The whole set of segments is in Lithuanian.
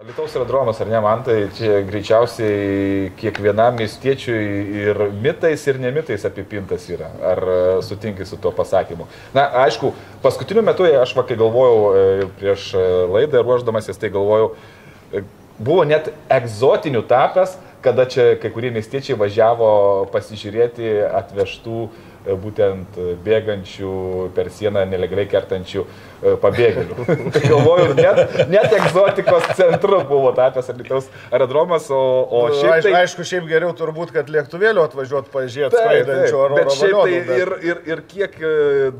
Lietuvos aerodromas, ar ne, man tai čia greičiausiai kiekvienam miestiečiui ir mitais, ir nemitais apipintas yra. Ar e, sutinkai su tuo pasakymu? Na, aišku, paskutiniu metu, aš vakai galvojau e, prieš e, laidą ruoždamasis, tai galvojau, buvo net egzotinių tapęs, kada čia kai kurie miestiečiai važiavo pasižiūrėti atvežtų E, būtent bėgančių per sieną nelegaliai kertančių e, pabėgėlių. tai galvoju, net, net egzotikos centru buvo tapęs Alitaus aerodromas, o, o nu, šiaip tai... Aišku, šiaip geriau turbūt, kad lėktuvėliu atvažiuot pažiūrėti skraidančio oro. Bet šiaip tai bet... ir, ir, ir kiek e,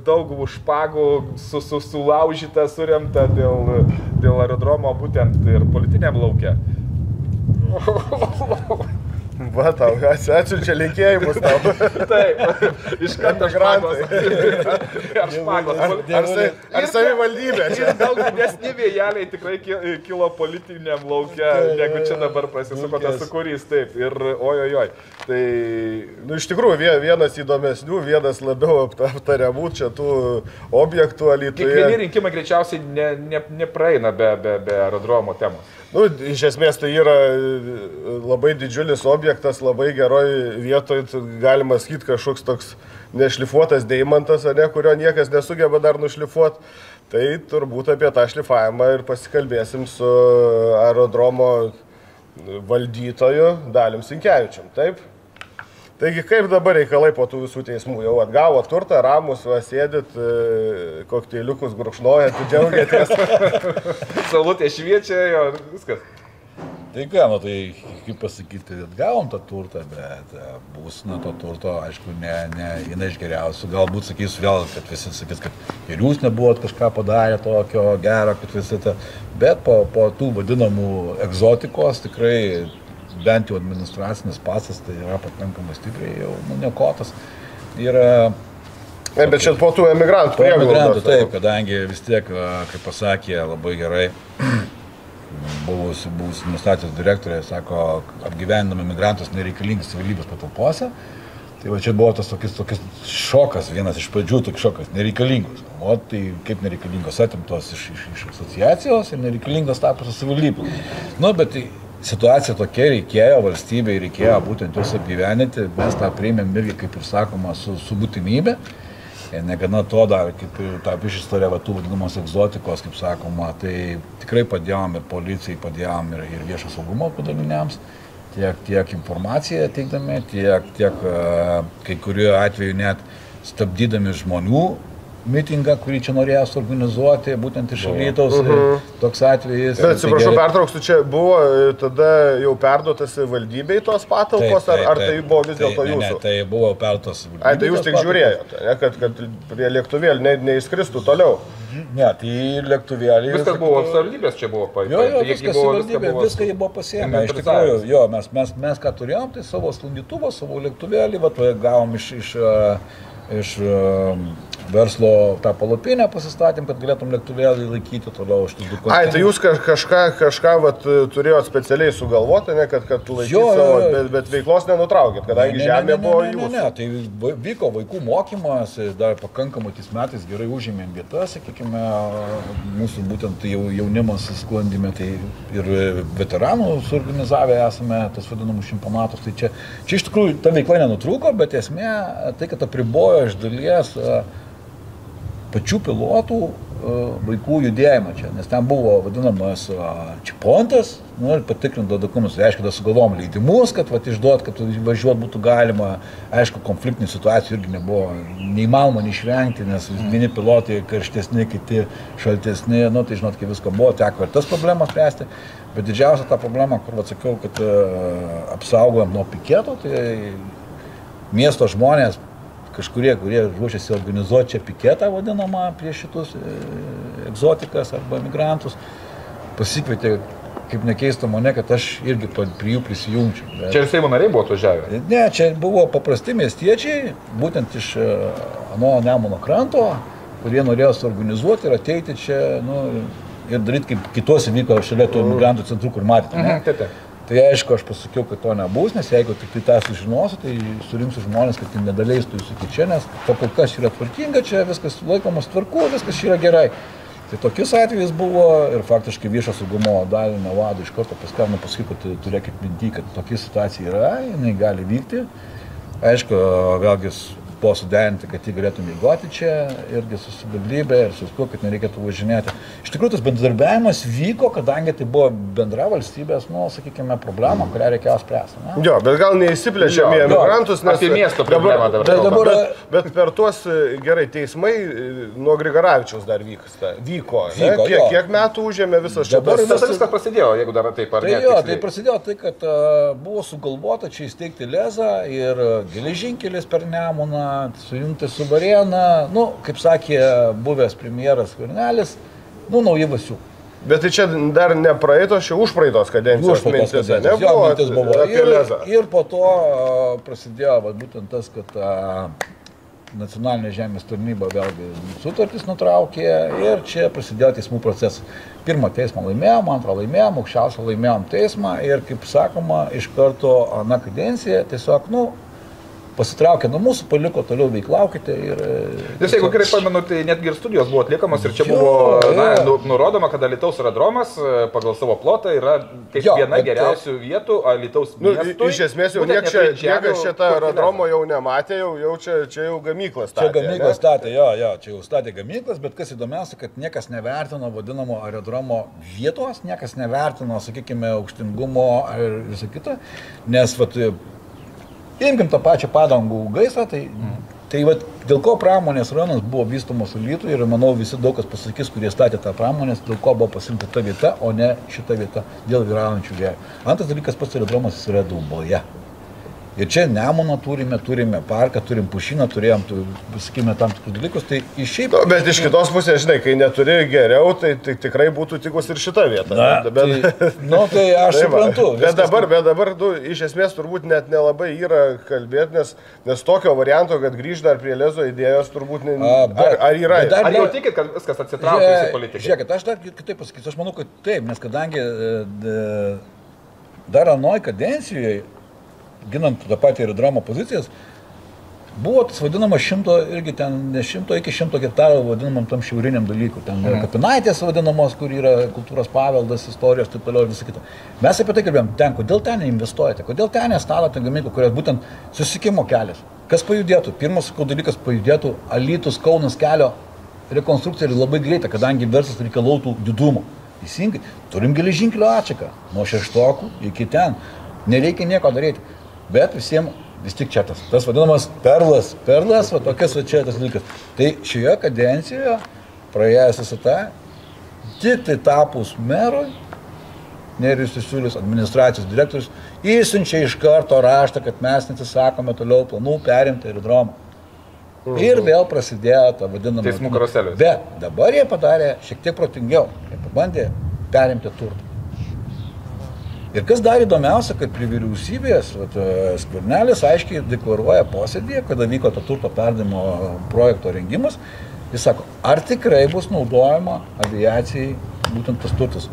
daug špagų su, su, sulaužyta, suremta dėl, dėl aerodromo būtent ir politiniam laukia. Va, tau, atsiunčia linkėjimus tau. Taip, iš karto grantai. Ar špagos. Ar, ar, ar savivaldybė? Čia daug didesni vėjeliai tikrai kilo politiniam laukia, negu čia dabar prasisuko tas sukūrys. Taip, ir ojojoj. Tai... Nu, iš tikrųjų, vienas įdomesnių, vienas labiau aptariamų čia tų objektų alytuje. Kiekvieni rinkimai greičiausiai ne, ne, nepraeina be, be, be aerodromo temos. Nu, iš esmės tai yra e, labai didžiulis objektas, labai geroj vietoje, galima sakyti kažkoks toks nešlifuotas deimantas, ne, kurio niekas nesugeba dar nušlifuoti. Tai turbūt apie tą šlifavimą ir pasikalbėsim su aerodromo valdytoju Dalim Sinkevičiam. Taip? Taigi kaip dabar reikalai po tų visų teismų? Jau atgavo turtą, ramus, va, sėdit, e, kokteiliukus grušnojat, džiaugiatės. Saulutė šviečia, jo, viskas. Tai ką, nu tai kaip pasakyti, atgavom tą turtą, bet e, būsina to turto, aišku, ne, ne viena iš geriausių. Galbūt sakys vėl, kad visi sakys, kad ir jūs nebuvot kažką padarę tokio gero, kad visi tą. Bet po, po tų vadinamų egzotikos tikrai bent jau administracinis pasas, tai yra pakankamai stipriai jau nunekotas. Yra Ne, bet čia po tų emigrantų. Po emigrantų, taip, kadangi vis tiek, kaip pasakė labai gerai, buvusi, buvusi administracijos direktorė, sako, apgyvendami emigrantus nereikalingi savivaldybės patalpose. Tai va čia buvo tas tokis, tokis šokas, vienas iš pradžių toks šokas, nereikalingos. O tai kaip nereikalingos atimtos iš, iš, iš asociacijos ir nereikalingos tapusios savivaldybės. Nu, bet tai situacija tokia reikėjo, valstybei reikėjo būtent juos apgyveninti, mes tą priėmėm irgi, kaip ir sakoma, su, su būtinybė. Ir negana to dar, kaip ir tą iš istoriją, va, tų vadinamos egzotikos, kaip sakoma, tai tikrai padėjom ir policijai, padėjom ir, ir viešo saugumo padaliniams, tiek, tiek informaciją teikdami, tiek, tiek kai kuriuo atveju net stabdydami žmonių mitingą, kurį čia norėjo suorganizuoti, būtent iš Lytaus. Uh -huh. Toks atvejis. Bet atsiprašau, pertrauksiu, čia buvo tada jau perduotas valdybei tos patalpos, taip, taip, ar, ar tai buvo vis dėlto jūsų? Ne, ne, tai buvo perduotas valdybei. Ai, tai jūs tik žiūrėjote, ne, kad, kad prie lėktuvėlį ne, neįskristų toliau. Ne, tai lėktuvėlį. Viskas buvo savivaldybės čia buvo paimta. Jo, jo, viskas buvo, savivaldybė, viską jie buvo pasiėmę. Iš tikrųjų, jo, mes, mes, mes ką turėjom, tai savo sklandytuvą, savo lėktuvėlį, va, gavom iš, iš, iš, iš verslo tą palapinę pasistatėm, kad galėtum lėktuvėlį laikyti toliau šitus du konteinerius. Ai, tai jūs kažką, kažką vat, turėjot specialiai sugalvoti, ne, kad, kad laikyt savo, bet, bet veiklos nenutraukėt, kadangi ne, ne, žemė ne, ne, buvo jūsų. Ne, ne, tai vyko vaikų mokymas, dar pakankamai tais metais gerai užėmėm vietas, sakykime, mūsų būtent jaunimas sklandime, tai ir veteranų suorganizavę esame tos vadinamus šimponatus. Tai čia, čia iš tikrųjų ta veikla nenutrūko, bet esmė tai, kad apribojo iš dalies pačių pilotų e, vaikų judėjimą čia, nes ten buvo vadinamas e, čipontas, nu, patikrinto dokumentus, tai reiškia, kad sugalvom leidimus, kad vat, išduot, kad važiuot būtų galima, aišku, konfliktinių situacijų irgi nebuvo neįmanoma neišvengti, nes vieni pilotai karštesni, kiti šaltesni, nu, tai žinot, kai visko buvo, teko ir tas problemas spręsti, bet didžiausia ta problema, kur atsakiau, kad uh, apsaugojant nuo piketo, tai miesto žmonės kažkurie, kurie ruošiasi organizuoti čia piketą vadinamą prieš šitus e, egzotikas arba migrantus, pasikvietė, kaip nekeista mane, kad aš irgi prie jų prisijungčiau. Bet... Čia ir Seimo nariai buvo atvažiavę? Ne, čia buvo paprasti miestiečiai, būtent iš e, Ano Nemono kranto, kurie norėjo suorganizuoti ir ateiti čia nu, ir daryti kaip kitose vyko šalia tų migrantų centrų, kur matėte. Mhm. Tai aišku, aš pasakiau, kad to nebus, nes jeigu tik tai tą sužinosiu, tai surinksiu žmonės, kad tai nedaleistų jūsų iki čia, nes to kol kas yra tvarkinga, čia viskas laikomas tvarku, viskas yra gerai. Tai tokius atvejus buvo ir faktiškai viešo saugumo dalinio vadų iš karto paskambino pasakyti, kad turėkit minti, kad tokia situacija yra, jinai gali vykti. Aišku, vėlgi buvo suderinti, kad jį galėtų mėgoti čia irgi su savivaldybė ir su kuo, kad nereikėtų važinėti. Iš tikrųjų, tas bendradarbiavimas vyko, kadangi tai buvo bendra valstybės, nu, sakykime, problema, kurią reikėjo spręsti. Ne? Jo, bet gal neįsiplėčiame į emigrantus, nes... Apie miesto problemą dabar Bet kalbam. dabar Bet, bet per tuos e, gerai teismai e, nuo Grigaravičiaus dar vyksta. Vyko. ne? Vyko, kiek, kiek metų užėmė visas Dabar šitas? Tas viskas prasidėjo, jeigu dar taip ar Tai ne. jo, tai tiksliai. prasidėjo tai, kad a, buvo sugalvota čia įsteigti lezą ir a, geležinkelis per Nemuną, sujungti su Varėna, nu, kaip sakė buvęs premjeras Kvarnelis, nu, nauji vasių. Bet tai čia dar ne praeitos, čia už praeitos kadencijos mintis, ne? Buvo mintis buvo. Ir, ir po to prasidėjo va, būtent tas, kad a, nacionalinė žemės tarnyba vėlgi sutartys nutraukė ir čia prasidėjo teismų procesas. Pirmą teismą laimėjom, antrą laimėjom, aukščiausią laimėjom teismą ir, kaip sakoma, iš karto ana kadencija tiesiog, nu, pasitraukė nuo mūsų, paliko toliau veiklaukite ir... Nes jeigu gerai pamenu, tai netgi ir studijos buvo atliekamos ir čia Jo, buvo na, jo. nu, nurodoma, kad Alitaus aerodromas e, pagal savo plotą yra kaip Jo, viena bet- geriausių vietų Alitaus Nu, miestui. iš esmės jau Būtent niek čia, niekas šitą kur aerodromo jau nematė, jau, jau čia, čia jau gamyklas. Čia gamyklas statė, jo, jo, čia jau statė gamyklas, bet kas įdomiausia, kad niekas nevertino vadinamo aerodromo vietos, niekas nevertino, sakykime, aukštingumo ir visą kitą, nes, vat, imkim tą pačią padangų gaisrą, tai, mm. tai vat, dėl ko pramonės rajonas buvo vystomas Ulytų ir manau visi daug kas pasakys, kurie statė tą pramonės, dėl ko buvo pasirinkta ta vieta, o ne šita vieta dėl vyraujančių vėjų. Antras dalykas, pats aerodromas yra Dauboje. Ir čia Nemuną turime, turime parką, turim pušiną, turėjom, tu- sakykime, tam tikrus dalykus. Tai iš šiaip... Nu, bet iš kitos pusės, žinai, kai neturi geriau, tai, tai tikrai būtų tikus ir šita vieta. Na, bet, tai, nu, tai aš Tai suprantu. Bet dabar, bet dabar tu, iš esmės turbūt net nelabai yra kalbėti, nes, nes tokio varianto, kad grįž dar prie lezo idėjos, turbūt ne, A, bet- ar, ar yra. bet dar- Ar jau tikit, kad viskas atsitraukė Žiūrė- į politiką? Žiūrėkit, aš dar kitaip pasakysiu, aš manau, kad taip, nes kadangi e, dar anoj kadencijoje, ginant tą patį aerodromo pozicijas, buvo tas vadinamas šimto, irgi ten ne šimto iki šimto hektarų vadinamam tam šiauriniam dalykui. Ten yra kapinaitės vadinamos, kur yra kultūros paveldas, istorijos ir taip toliau ir visą kitą. Mes apie tai kalbėjom, ten, kodėl ten neinvestuojate, kodėl ten nestatote gamyklų, kurios būtent susikimo kelias. Kas pajudėtų? Pirmas sakau, dalykas pajudėtų Alytus Kaunas kelio rekonstrukcija yra labai greita, kadangi verslas reikalautų didumo. Teisingai, turim geležinkelio atšaką nuo šeštokų iki ten. Nereikia nieko daryti. Bet visiems vis tik čia tas, tas vadinamas perlas, perlas, va tokias va čia tas dalykas. Tai šioje kadencijoje praėjęs visą tą, tik tai tapus merui, Nerijus Įsiūlis, administracijos direktorius, įsiunčia iš karto raštą, kad mes nesisakome toliau planų perimti aerodromą. Ir vėl prasidėjo ta vadinama. Teismų karuselės. Bet dabar jie padarė šiek tiek protingiau. Jie pabandė perimti turtą. Ir kas dar įdomiausia, kad prie vyriausybės vat, e, skvernelis aiškiai deklaruoja posėdėje, kada vyko to turto perdimo projekto rengimas, jis sako, ar tikrai bus naudojama aviacijai būtent tas turtas.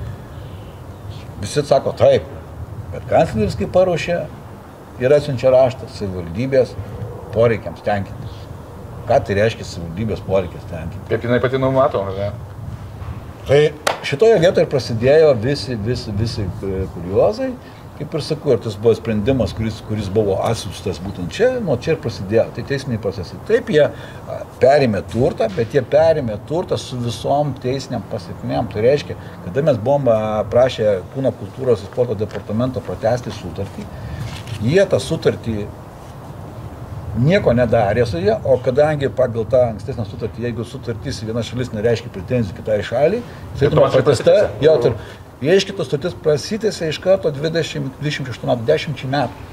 Visi sako taip, bet kancleris kaip paruošė ir atsiunčia raštą savivaldybės poreikiams tenkinti. Ką tai reiškia savivaldybės poreikis tenkinti? Kaip jinai pati numato, ar ne? Tai šitoje vietoje prasidėjo visi, visi, visi kuriozai. Kaip ir sakau, ir tas buvo sprendimas, kuris, kuris buvo atsiustas būtent čia, nuo čia ir prasidėjo. Tai teisiniai procesai. Taip, jie perėmė turtą, bet jie perėmė turtą su visom teisiniam pasiekmėm. Tai reiškia, kada mes buvom prašę kūno kultūros ir sporto departamento pratesti sutartį, jie tą sutartį nieko nedarė su ja, o kadangi pagal tą ankstesnę sutartį, jeigu sutartys viena šalis nereiškia pretenzijų kitai šaliai, tai tu pratesta, jo, tai reiškia, tos sutartys prasitėsi iš karto 20-26 metų, 10 metų.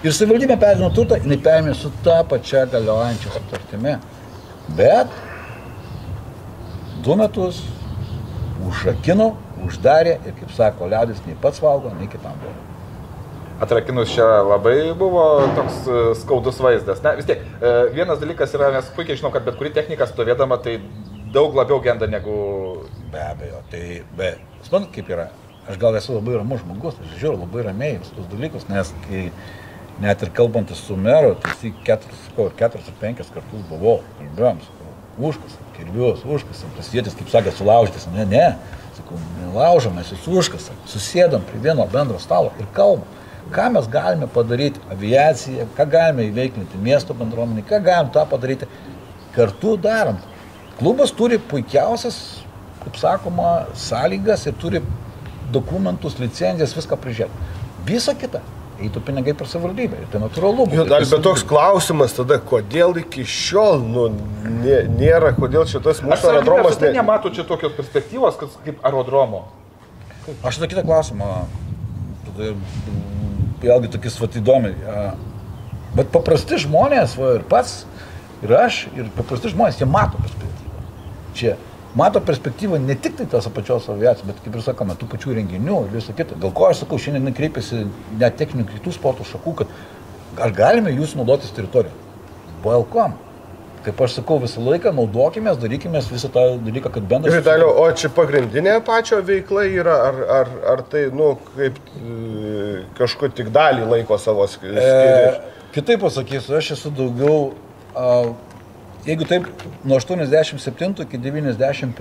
Ir savivaldybė perėmė turtą, jinai perėmė su ta pačia galiojančia sutartimi. Bet du metus užrakino, uždarė ir, kaip sako, liaudis nei pats valgo, nei kitam duoda. Atrakinus čia labai buvo toks e, skaudus vaizdas. Na vis tiek, e, vienas dalykas yra, mes puikiai žinom, kad bet kuri technika stovėdama tai daug labiau genda negu... Be abejo, tai, be, suprantat, kaip yra. Aš gal esu labai ramus žmogus, aš žiūriu labai ramiai visus dalykus, nes kai net ir kalbantis su meru, tai jis keturis, sakau, keturis ar penkis kartus buvau, kalbėjom, sakau, užkasam, kirvius, užkasam, prasidėtis, kaip sakė, sulaužytis, ne, ne, sakau, nelaužom, mes jūs užkasam, susėdam prie vieno bendro stalo ir kalbam, ką mes galime padaryti aviaciją, ką galime įveiklinti miesto bendruomenį, ką galim tą padaryti kartu darant. Klubas turi puikiausias, kaip sakoma, sąlygas ir turi dokumentus, licenzijas, viską prižiūrėti. Visa kita eitų pinigai per savivaldybę. Ir tai natūralu. Jo, dar, bet toks klausimas tada, kodėl iki šiol nu, nė, nėra, kodėl šitas Aš mūsų aerodromas tai nematau čia tokios perspektyvos, kad kaip aerodromo. Aš tada kitą klausimą. Tada mm, vėlgi tokis vat įdomi. Bet paprasti žmonės, va, ir pats, ir aš, ir paprasti žmonės, jie mato perspektyvą. Čia mato perspektyvą ne tik tai tos pačios aviacijos, bet kaip ir sakome, tų pačių renginių ir viso kito. Dėl ko aš sakau, šiandien kreipiasi net techninių kitų sporto šakų, kad ar galime jūs naudotis teritoriją. Welcome. Kaip aš sakau, visą laiką naudokime, darykime visą tą dalyką, kad bendras... Vitalio, o čia pagrindinė pačio veikla yra, ar, ar, ar tai, nu, kaip e, kažkur tik dalį laiko savo sk- E, kitaip pasakysiu, aš esu daugiau, a, jeigu taip, nuo 87 iki 91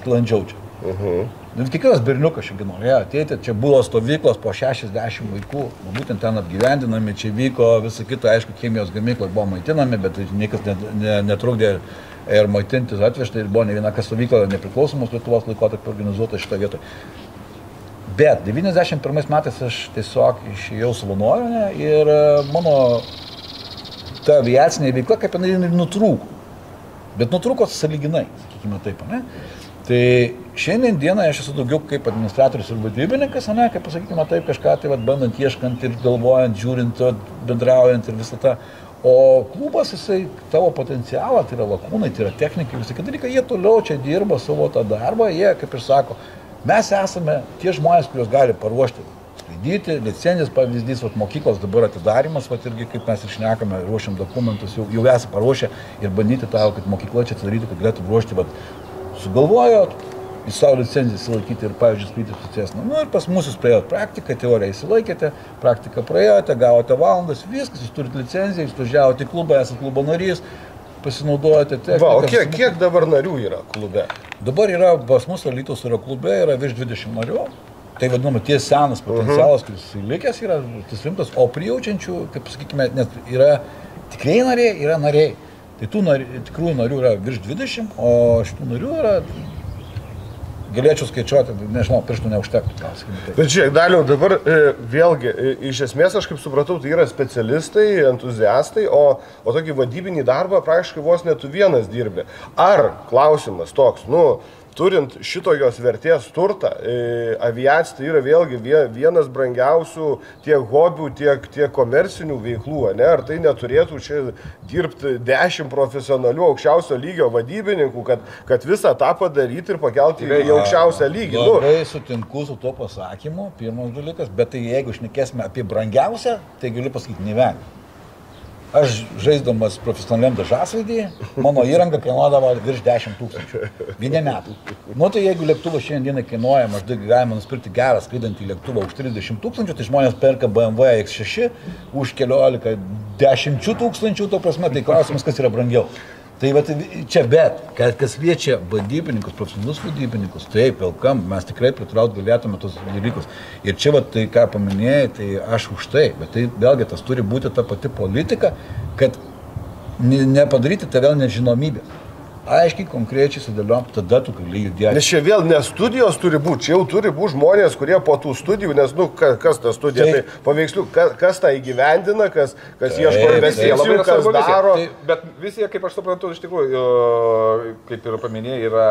sklandžiau čia. Uh -huh. Kiekvienas berniukas čia norėjo ateiti, čia buvo stovyklos po 60 vaikų, nu, būtent ten apgyvendinami, čia vyko visą kitą, aišku, chemijos gamykla buvo maitinami, bet tai niekas net, ne, netrukdė ir, maitintis atvežti ir buvo ne viena kas stovykla nepriklausomos Lietuvos laikotarpį organizuota šitą vietą. Bet 91 metais aš tiesiog išėjau savanoriu ne, ir e, mano ta aviacinė veikla kaip jinai nutrūko. Bet nutrūko saliginai, sakykime taip, ne? Tai šiandien dieną aš esu daugiau kaip administratorius ir vadybininkas, ne, kaip pasakykime taip, kažką tai vat, bandant, ieškant ir galvojant, žiūrint, bendraujant ir visą tą. O klubas, jisai tavo potencialą, tai yra lakūnai, tai yra technikai, visi kiti dalykai, jie toliau čia dirba savo tą darbą, jie, kaip ir sako, mes esame tie žmonės, kuriuos gali paruošti skraidyti, licenzijas pavyzdys, vat, mokyklos dabar atidarimas, vat, irgi kaip mes ir šnekame, ruošiam dokumentus, jau, jau esame paruošę ir bandyti tą, kad mokykla čia atidarytų, kad galėtų ruošti, vat, sugalvojo į savo licenciją įsilaikyti ir, pavyzdžiui, su Cessna. Nu ir pas mus jūs praėjote praktiką, teoriją įsilaikėte, praktiką praėjote, gavote valandas, viskas, jūs turite licenciją, jūs važiavote į klubą, esate klubo narys, pasinaudojate techniką. Va, o kiek, kiek dabar narių yra klube? Dabar yra pas mus Alytos yra klube, yra virš 20 narių. Tai vadinama tie senas potencialas, kuris likęs yra, tas rimtas, o prijaučiančių, kaip sakykime, net yra tikrai nariai, yra nariai. Tai tų nari, tikrųjų narių yra virš 20, o šitų narių yra, galėčiau skaičiuoti, nežinau, pirštų neužtektų, taip. Bet žiūrėk, daliau dabar e, vėlgi, e, iš esmės aš kaip supratau, tai yra specialistai, entuziastai, o, o tokį vadybinį darbą praktiškai vos netu vienas dirbi. Ar klausimas toks, nu, turint šitokios vertės turtą, e, aviacija tai yra vėlgi vie- vienas brangiausių tiek hobių, tiek, tiek komercinių veiklų, ne? ar tai neturėtų čia dirbti dešimt profesionalių aukščiausio lygio vadybininkų, kad, kad visą tą padaryti ir pakelti į aukščiausią lygį. Nu, Labai sutinku su tuo pasakymu, pirmas dalykas, bet tai jeigu šnekėsime apie brangiausią, tai galiu pasakyti ne vieną. Aš žaisdamas profesionaliam dažasvaidį, mano įranga kainuodavo virš 10 tūkstančių. Vienė metų. Nu tai jeigu lėktuvas šiandieną kainuoja, maždaug galima nusipirkti gerą skraidantį lėktuvą už 30 tūkstančių, tai žmonės perka BMW X6 už 14, 10 tūkstančių, to prasme, tai klausimas, kas yra brangiau. Tai va, čia bet, kas, kas liečia vadybininkus, profesionalus vadybininkus, taip, welcome, mes tikrai pritraukti galėtume tos dalykus. Ir čia, va, tai ką paminėjai, tai aš už tai, bet tai vėlgi tas turi būti ta pati politika, kad ne- nepadaryti tave nežinomybės. Aiškiai, konkrečiai sudėliom, tada tu gali judėti. Nes čia vėl ne studijos turi būti, čia jau turi būti žmonės, kurie po tų studijų, nes, nu, kas, kas ta studija, tai, tai paveikslių, kas, kas tą įgyvendina, kas, kas Taip, ieško investicijų, Labai yra kas daro. Tai, bet vizija, kaip aš suprantu, iš tikrųjų, kaip ir paminėjai, yra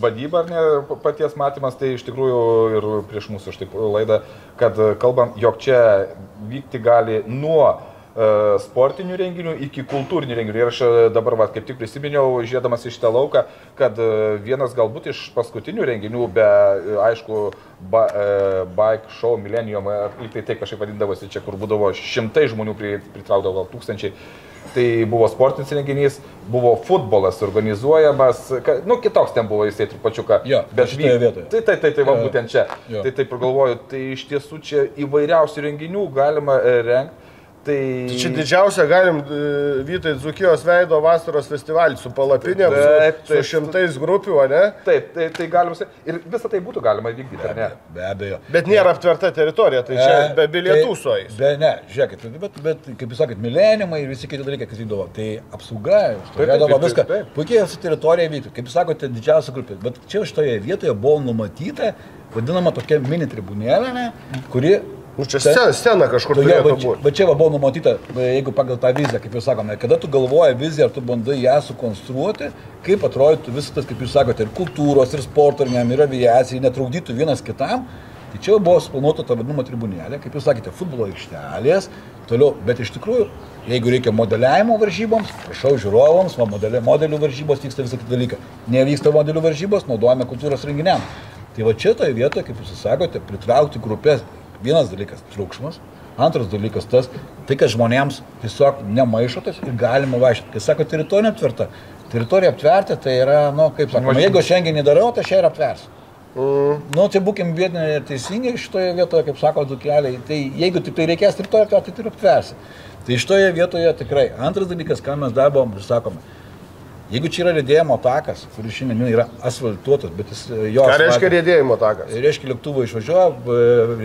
vadyba, ar ne, paties matymas, tai iš tikrųjų ir prieš mūsų štai laidą, kad kalbam, jog čia vykti gali nuo e, sportinių renginių iki kultūrinių renginių. Ir aš e, dabar va, kaip tik prisiminiau, žiūrėdamas iš tą lauką, kad e, vienas galbūt iš paskutinių renginių, be, e, aišku, ba, e, bike show Millennium, e, lyg tai taip kažkaip vadindavosi čia, kur būdavo šimtai žmonių pri- pritraukdavo, gal tūkstančiai. Tai buvo sportinis renginys, buvo futbolas organizuojamas, ka, nu kitoks ten buvo jisai trupačiuką. Jo, šitoje vietoje. Tai, tai, tai, tai va būtent čia. Jo. Tai taip ir galvoju, tai iš tiesų čia įvairiausių renginių galima rengti. Tai, Tai Čia didžiausia galim e, Vytai Dzukijos veido vasaros festivalį su palapinėm, Taip, su, su taip. šimtais grupių, ne? Taip, tai, tai sakyti. Ir visą tai būtų galima įvykdyti, ar ne? Be abejo. Bet nėra aptverta teritorija, tai čia E, be bilietų tai- suais. Be, ne, žiūrėkit, bet, bet kaip jūs sakėt, milenimai ir visi kiti dalykai, kas vykdavo, tai apsauga, taip, viską. taip. Puikiai su teritorija vyktų, kaip jūs sakote, didžiausia grupė. Bet čia šitoje vietoje buvo numatyta, vadinama tokia mini tribunėlė, kuri... Nu, čia scena, scena kažkur jo, turėtų būti. bet čia va buvo numatyta, jeigu pagal tą viziją, kaip jūs sakome, kada tu galvoji viziją, ar tu bandai ją sukonstruoti, kaip atrodytų visas tas, kaip jūs sakote, ir kultūros, ir sporto, ir, ir aviacijai, netrukdytų vienas kitam. Tai čia buvo suplanuota ta vadinama tribunėlė, kaip jūs sakėte, futbolo aikštelės, toliau, bet iš tikrųjų, jeigu reikia modeliavimo varžyboms, prašau žiūrovams, va, modelė, modelių varžybos vyksta visą kitą dalyką. Nevyksta modelių varžybos, naudojame kultūros renginiam. Tai va čia toje vietoje, kaip jūs sakote, pritraukti grupės, vienas dalykas - triukšmas, Antras dalykas tas, tai kad žmonėms tiesiog nemaišotas ir galima vaikščioti. Kai sako teritorija aptverta, teritorija aptverti tai yra, na, nu, kaip sakoma, jeigu šiandien nedarau, tai šią ir aptversiu. Mm. Nu, tai būkim vietiniai ir teisingai šitoje vietoje, kaip sako dukeliai, tai jeigu tik tai reikės teritoriją tai ir aptversi. Tai šitoje vietoje tikrai. Antras dalykas, ką mes darom sakome. Jeigu čia yra rėdėjimo takas, kuris šiandien yra asfaltuotas, bet jis e, jo... Ką reiškia asfaltas- rėdėjimo takas? Reiškia, lėktuvo išvažiuoja,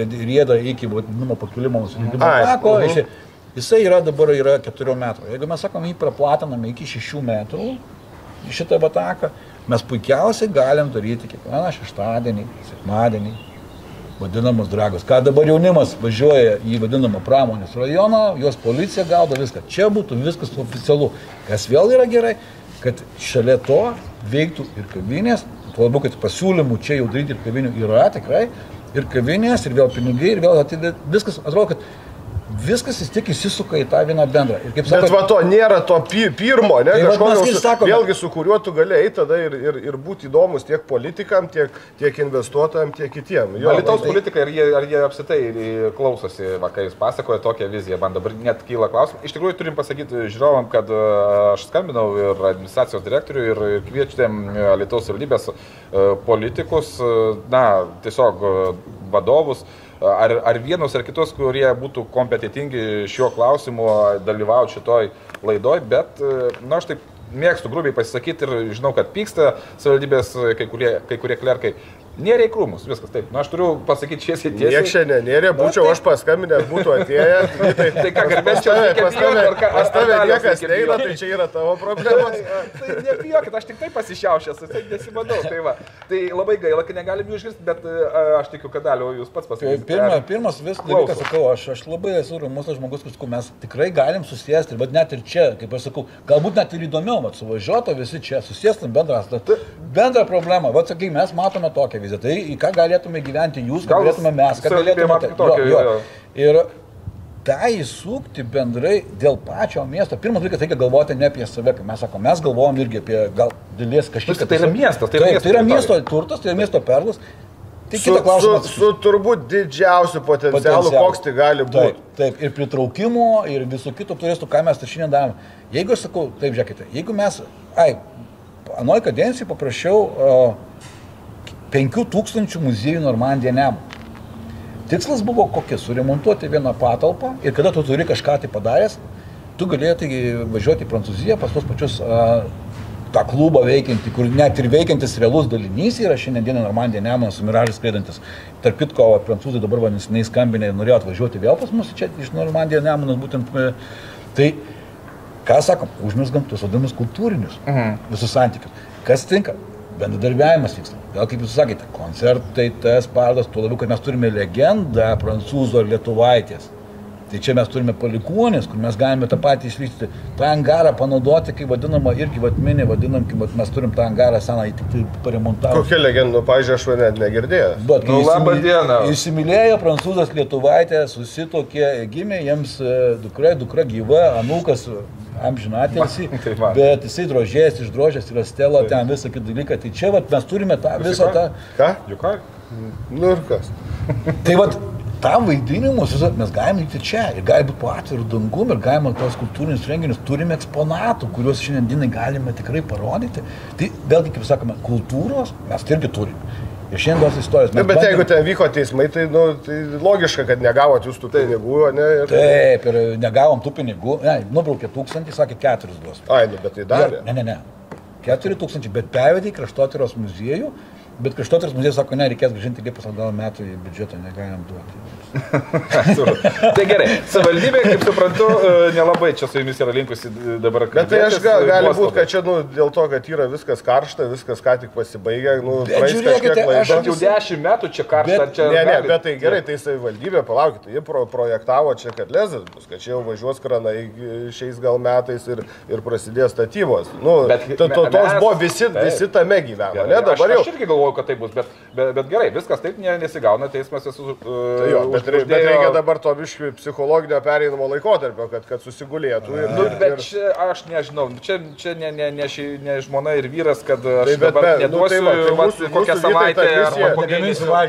e, rieda iki vadinamo pakilimo nusileidimo Ai, tako. mhm. Jisai, jisai yra dabar yra 4 metrų. Jeigu mes sakom, jį praplatiname iki 6 metrų šitą bataką, mes puikiausiai galim daryti kiekvieną šeštadienį, sekmadienį. Vadinamas dragos. Ką dabar jaunimas važiuoja į vadinamą pramonės rajoną, juos policija gaudo viską. Čia būtų viskas oficialu. Kas vėl yra gerai, kad šalia to veiktų ir kavinės, tuo labiau, kad pasiūlymų čia jau daryti ir kavinių yra tikrai, ir kavinės, ir vėl pinigai, ir vėl atidė, viskas, atrodo, kad viskas vis tiek įsisuka į tą vieną bendrą. Ir kaip Bet sakot, va to nėra to pi pirmo, ne? Tai Kažkokio, sakome. vėlgi su kuriuo tu gali eiti tada ir, ir, ir būti įdomus tiek politikam, tiek, tiek investuotojam, tiek kitiem. Jo, Alitaus tai- politikai, ar jie, ar jie apsitai klausosi, va, kai jūs pasakoja tokią viziją, man dabar net kyla klausimas. Iš tikrųjų turim pasakyti žiūrovam, kad e, aš skambinau ir administracijos direktoriui ir, kviečiam Alitaus valdybės e, politikus, e, na, tiesiog e, vadovus. Ar, ar vienus ar kitus, kurie būtų kompetitingi šiuo klausimu dalyvauti šitoj laidoj, bet, e, na, aš taip mėgstu grubiai pasisakyti ir žinau, kad pyksta savivaldybės kai kurie, kai kurie klerkai. Nėra įkrūmus, viskas taip. Na, aš turiu pasakyti šiesiai tiesiai. Niekas šiandien nėra, būčiau tai- aš paskambinęs, būtų atėję. Tai, Tai ką, kalbės čia tave, pas tave, ar ką- pas tave niekas neina, tai čia yra tavo problemos. Tai nebijokit, aš tik tai pasišiaušęs, tai nesimanau. Tai, va. tai labai gaila, kad negalim jų išgirsti, bet a, aš tikiu, kad dalio jūs pats Tai pasakysite. pirma, pirmas vis dalykas, sakau, aš, aš labai esu ramus žmogus, kad sakau, mes tikrai galim susėsti, bet net ir čia, kaip aš sakau, galbūt net ir įdomiau, mat suvažiuoto visi čia, susėstum bendrą, bendrą problemą. Vat sakai, mes matome tokią viziją, tai į ką galėtume gyventi jūs, ką Gal galėtume mes, ką galėtume jo. Ir tą įsukti bendrai dėl pačio miesto. Pirmas dalykas, reikia galvoti ne apie save, kai mes sakome, mes galvojam irgi apie gal dėlės kažkiek. Tai yra miestas, tai yra Taip, miesto tai yra miesto turtas, tai yra miesto perlas. Tai Su, kitą su, klausimą. su turbūt didžiausiu potencialu, Potencialu. koks tai gali būti. Taip, taip, ir pritraukimo, ir visų kitų turistų, ką mes tai šiandien darome. Jeigu aš sakau, taip, žiūrėkite, jeigu mes, ai, anoj kadencijai paprašiau uh, 5000 muziejų Normandija Nemo. Tikslas buvo kokia? Suremontuoti vieną patalpą ir kada tu turi kažką tai padaręs, tu galėjai tai važiuoti į Prancūziją pas tos pačius uh, tą klubą veikiantį, kur net ir veikiantis realus dalinys yra šiandien Normandija Nemonas su Miražas skraidantis. Tarp kitko, prancūzai dabar vadinasi skambinė ir norėjo atvažiuoti vėl pas mus čia iš Normandija Nemonas būtent. e, Tai ką sakom, užmesgam tuos vadinamus kultūrinius Mhm. visus santykius. Kas tinka? Bendradarbiavimas vyksta. Gal kaip jūs sakėte, koncertai, tas parodas, tuo labiau, kad mes turime legendą prancūzo ir lietuvaitės. Tai čia mes turime palikuonės, kur mes galime tą patį išvystyti. tą angarą panaudoti, kaip vadinama, irgi vatminė, vadinam, kaip vat mes turim tą angarą seną, tik tai paremontavę. Kokia legenda, pažiūrėjau, aš net negirdėjau. Bet Nu, įsimylė- diena. Įsimylėjo prancūzas Lietuvaitė, susitokė, gimė jiems e, dukra, dukra gyva, anūkas amžinatelsi, Tai bet jisai drožės, išdrožęs yra stela, ten visą kitą dalyką. Tai čia vat, mes turime tą visą tą. Ką? Juk ką? Nu ir kas? Tai vat, tam vaidinimus mes galime įti čia ir gali būti po atvirų dangum ir galima tos kultūrinius renginius, turime eksponatų, kuriuos šiandienai galime tikrai parodyti. Tai vėlgi, kaip sakome, kultūros mes tai irgi turime. Ir šiandien tos istorijos. Mes bet bandėm- jeigu ten vyko teismai, tai, nu, tai logiška, kad negavot jūs tų pinigų, o ne? Ir... Taip, ir negavom tų pinigų. Ne, nubraukė tūkstantį, sakė keturis duos. Ai, nu, bet tai darė. Ne, ne, ne. Keturi tūkstančiai, bet pervedė į kraštotyros muziejų. Bet kraštotyros muziejus sako, ne, reikės grąžinti Liepos atgal metų į biudžetą, negalim duoti. Tai gerai, savivaldybė, kaip suprantu, e, nelabai čia su jumis yra linkusi dabar Bet tai aš gal, e, gali būti, kad čia, nu, dėl to, kad yra viskas karšta, viskas ką tik pasibaigė, nu, žiūrėkite, kažkiek aš laiko. Bet jau dešimt metų čia karšta, Bet- čia... Ne, ne, gali- bet tai gerai, tai savivaldybė, palaukite, jie pro, projektavo čia, kad lezas bus, kad čia jau važiuos kranai šiais gal metais ir, ir prasidės statybos. Nu, Bet to, to, toks buvo, visi, taip. visi tame gyveno, Gerai, ne, dabar aš, jau. aš irgi galvoju, kad tai bus, bet, bet, bet gerai, viskas taip ne, nesigauna, teismas esu... Uh, Tai jo, bet, rei- bet reikia dabar to biškių psichologinio pereinamo laikotarpio, kad, kad susigulėtų. Ir, Nu, bet ir, čia aš nežinau, čia, čia ne, ne, ne, ši, ne žmona ir vyras, kad aš Tai bet dabar be- nu, neduosiu tai va, tai mūsų- kokią mūsų savaitę arba kokią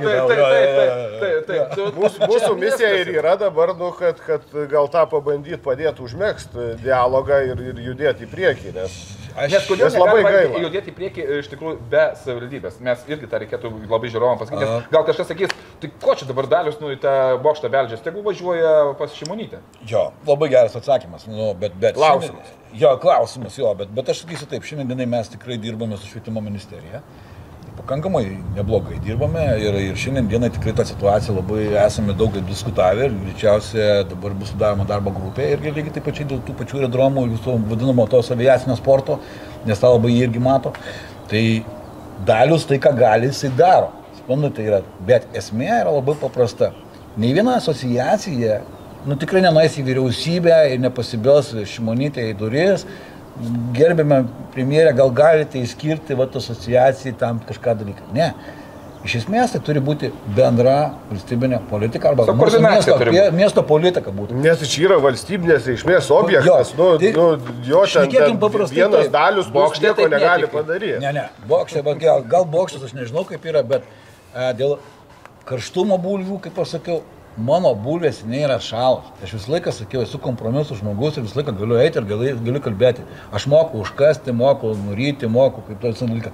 Taip, taip, taip, taip, taip, taip, taip. Mūsų, misija ir yra dabar, nu, kad, kad gal tą pabandyti padėti užmėgsti dialogą ir, ir judėti į priekį, nes Nes kodėl Nes labai gaila. judėti į priekį e, iš tikrųjų be savivaldybės? Mes irgi tą reikėtų labai žiūrovam pasakyti. Gal kažkas sakys, tai ko čia dabar dalius, nu, į tą bokštą beldžias, tegu važiuoja pas Šimonytę. Jo, labai geras atsakymas. Nu, bet, bet Klausimas. šiandien- Jo, klausimas, jo, bet, bet aš sakysiu taip, šiandienai mes tikrai dirbame su švietimo ministerija. Pakankamai neblogai dirbame ir, ir šiandien dienai tikrai tą situaciją labai esame daug diskutavę ir greičiausiai dabar bus sudaroma darbo grupė irgi lygiai taip pačiai dėl tų pačių redromų ir viso vadinamo tos aviacinio sporto, nes tą labai irgi mato. Tai dalius tai, ką gali, jisai daro. Suprantu, tai yra, bet esmė yra labai paprasta. Nei viena asociacija, nu tikrai nenuės į vyriausybę ir nepasibels šimonytė į duris. Gerbėme premjerę, gal galite įskirti va, asociacijai tam kažką dalyką. Ne. Iš esmės tai turi būti bendra valstybinė politika arba miesto, miesto politika būtų. Nes čia yra valstybinės reikšmės objektas, Jo, nu, tai nu, jo paprastai vienas dalius Bokšte bokštė nieko negali padaryti. Ne, ne, bokštai, bet gal, gal bokštas, aš nežinau kaip yra, bet a, dėl karštumo bulvių, kaip aš sakiau, mano bulvės nėra šalas. Aš visą laiką sakiau, esu kompromisų žmogus ir visą laiką galiu eiti ir galiu, galiu kalbėti. Aš moku užkasti, moku nuryti, moku kaip to visą dalyką.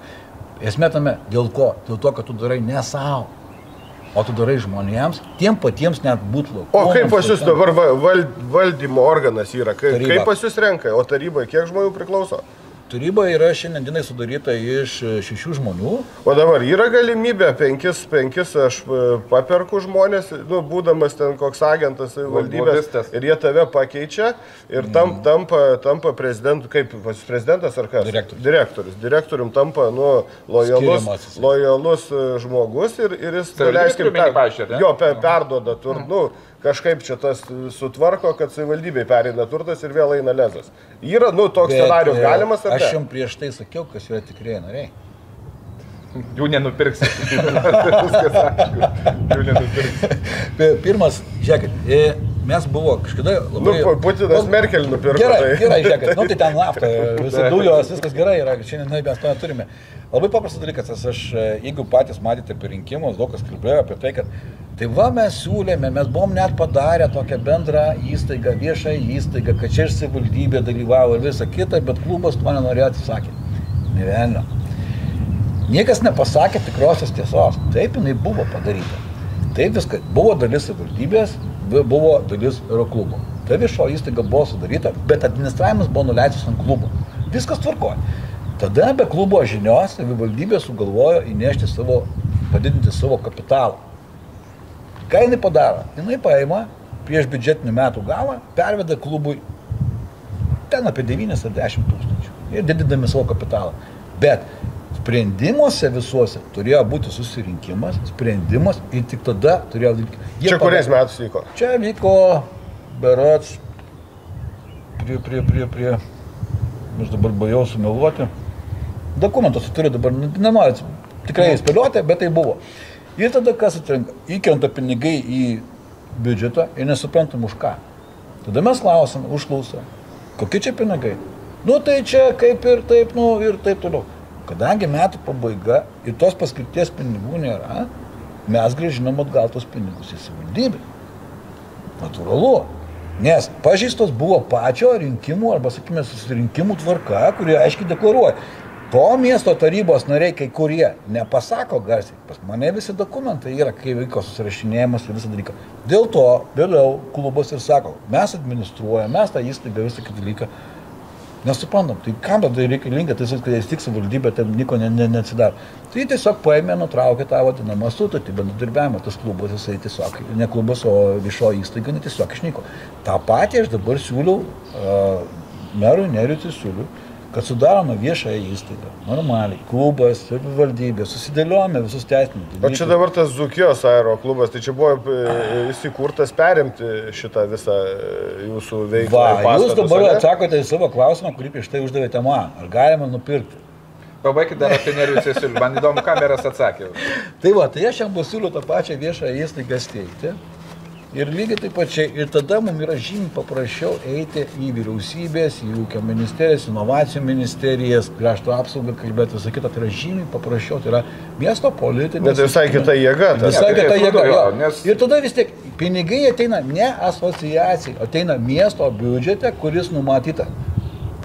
Esmė tame, dėl ko? Dėl to, kad tu darai ne savo. O tu darai žmonėms, tiem patiems net būtų. O kaip pas jūs dabar va- val, valdymo organas yra? Kaip, Taryba. kaip pas jūs renka? O tarybai kiek žmonių priklauso? Taryba yra šiandienai sudaryta iš e, šešių žmonių. O dabar yra galimybė, penkis, penkis aš e, paperku žmonės, nu, būdamas ten koks agentas valdybės ir jie tave pakeičia ir tam, tampa, tampa prezidentu, kaip prezidentas ar kas? Direktorius. Direktorius. Direktorium tampa nu, lojalus, lojalus e, žmogus ir, ir jis, Savivaldybės leiskim, turiu omeny, pavyzdžiui, ar ne? jo, pe, perduoda tur, nu, kažkaip čia tas sutvarko, kad savivaldybei pereina turtas ir vėl eina lezas. Yra, nu, toks scenarius e, galimas Aš jums prieš tai sakiau, kas yra tikrieji nariai. Jų nenupirksi. Jų nenupirksi. Pi- Pirmas, žiūrėkit, e, mes buvo kažkada Nu, labai... Pu- Putinas Nu, Merkel nupirko. Gerai, tai. gerai, žiūrėkit, nu tai ten nafta, visi dujos, viskas gerai yra, šiandien mes to neturime. Labai paprastas dalykas, aš, e, jeigu patys matėte per rinkimus, daug kas kalbėjo apie tai, kad tai va mes siūlėme, mes buvom net padarę tokią bendrą įstaigą, viešą įstaigą, kad čia ir savivaldybė dalyvavo ir visa kita, bet klubas to nenorėjo atsisakė. Nevelnio. Niekas nepasakė tikrosios tiesos. Taip jinai buvo padaryta. Taip viskas. Buvo dalis savivaldybės, bu- buvo dalis aeroklubo. Ta viešo įstaiga buvo sudaryta, bet administravimas buvo nuleistas ant klubo. Viskas tvarkoja. Tada be klubo žinios savivaldybė sugalvojo įnešti savo, padidinti savo kapitalą. Ką jinai padaro? Jinai paima prieš biudžetinių metų galą, perveda klubui ten apie 9 ar 10 tūkstančių. Ir didindami savo kapitalą. Bet sprendimuose visuose turėjo būti susirinkimas, sprendimas ir tik tada turėjo būti. Čia kuriais metais vyko? Čia vyko berots prie, prie, prie, prie, aš dabar bajau sumeluoti. Dokumentus turiu dabar, nenorit tikrai spėlioti, bet tai buvo. Ir tada kas atrenka? Įkrenta pinigai į biudžetą ir nesuprantam už ką. Tada mes klausim, užklausą, kokie čia pinigai? Nu tai čia kaip ir taip, nu ir taip toliau. Kadangi metų pabaiga ir tos paskirties pinigų nėra, mes grįžinam atgal tos pinigus į savivaldybę. Natūralu. Nes pažįstos buvo pačio rinkimų arba, sakykime, susirinkimų tvarka, kurie aiškiai deklaruoja. To miesto tarybos nariai, kai kurie, nepasako garsiai. Pas mane visi dokumentai yra, kai vyko susirašinėjimas ir visą dalyką. Dėl to vėliau klubas ir sako, mes administruojame, mes tą įstaigą, visą kitą dalyką. Nesuprantam, tai kam tada reikalinga, tai kad jis tik savivaldybė, ten nieko ne, ne, neatsidaro. Tai tiesiog paėmė, nutraukė tą vadinamą sutartį, bendradarbiavimą, tas klubas, jisai tiesiog, ne klubas, o viešo įstaiga, ne tiesiog išnyko. Ta pati aš dabar siūliau uh, merui Neriui siūliu, kad sudarome viešąją įstaigą, normaliai, klubas, savivaldybė, susidėliojame visus teisinius. O čia dabar tas Zukijos aero klubas, tai čia buvo e, įsikurtas perimti šitą visą e, jūsų veiklą. Va, pastatus, jūs dabar ane? atsakote į savo klausimą, kurį prieš tai uždavėte man. Ar galima nupirkti? Pabaikit dar apie Nerijų Cesilių. Man įdomu, kameras atsakė. Tai va, tai aš jam pasiūliau tą pačią viešą įstaigą steigti. Ir lygiai taip pačiai, ir tada mums yra žymiai paprasčiau eiti į vyriausybės, į ūkio ministerijas, inovacijų ministerijas, krašto apsaugą kalbėti, visą kitą, tai yra žymiai paprasčiau, tai yra miesto politinė. Bet tai visai kita jėga. Visai kita jėga. jo. nes- Ir tada vis tiek pinigai ateina ne asociacijai, ateina miesto biudžete, kuris numatyta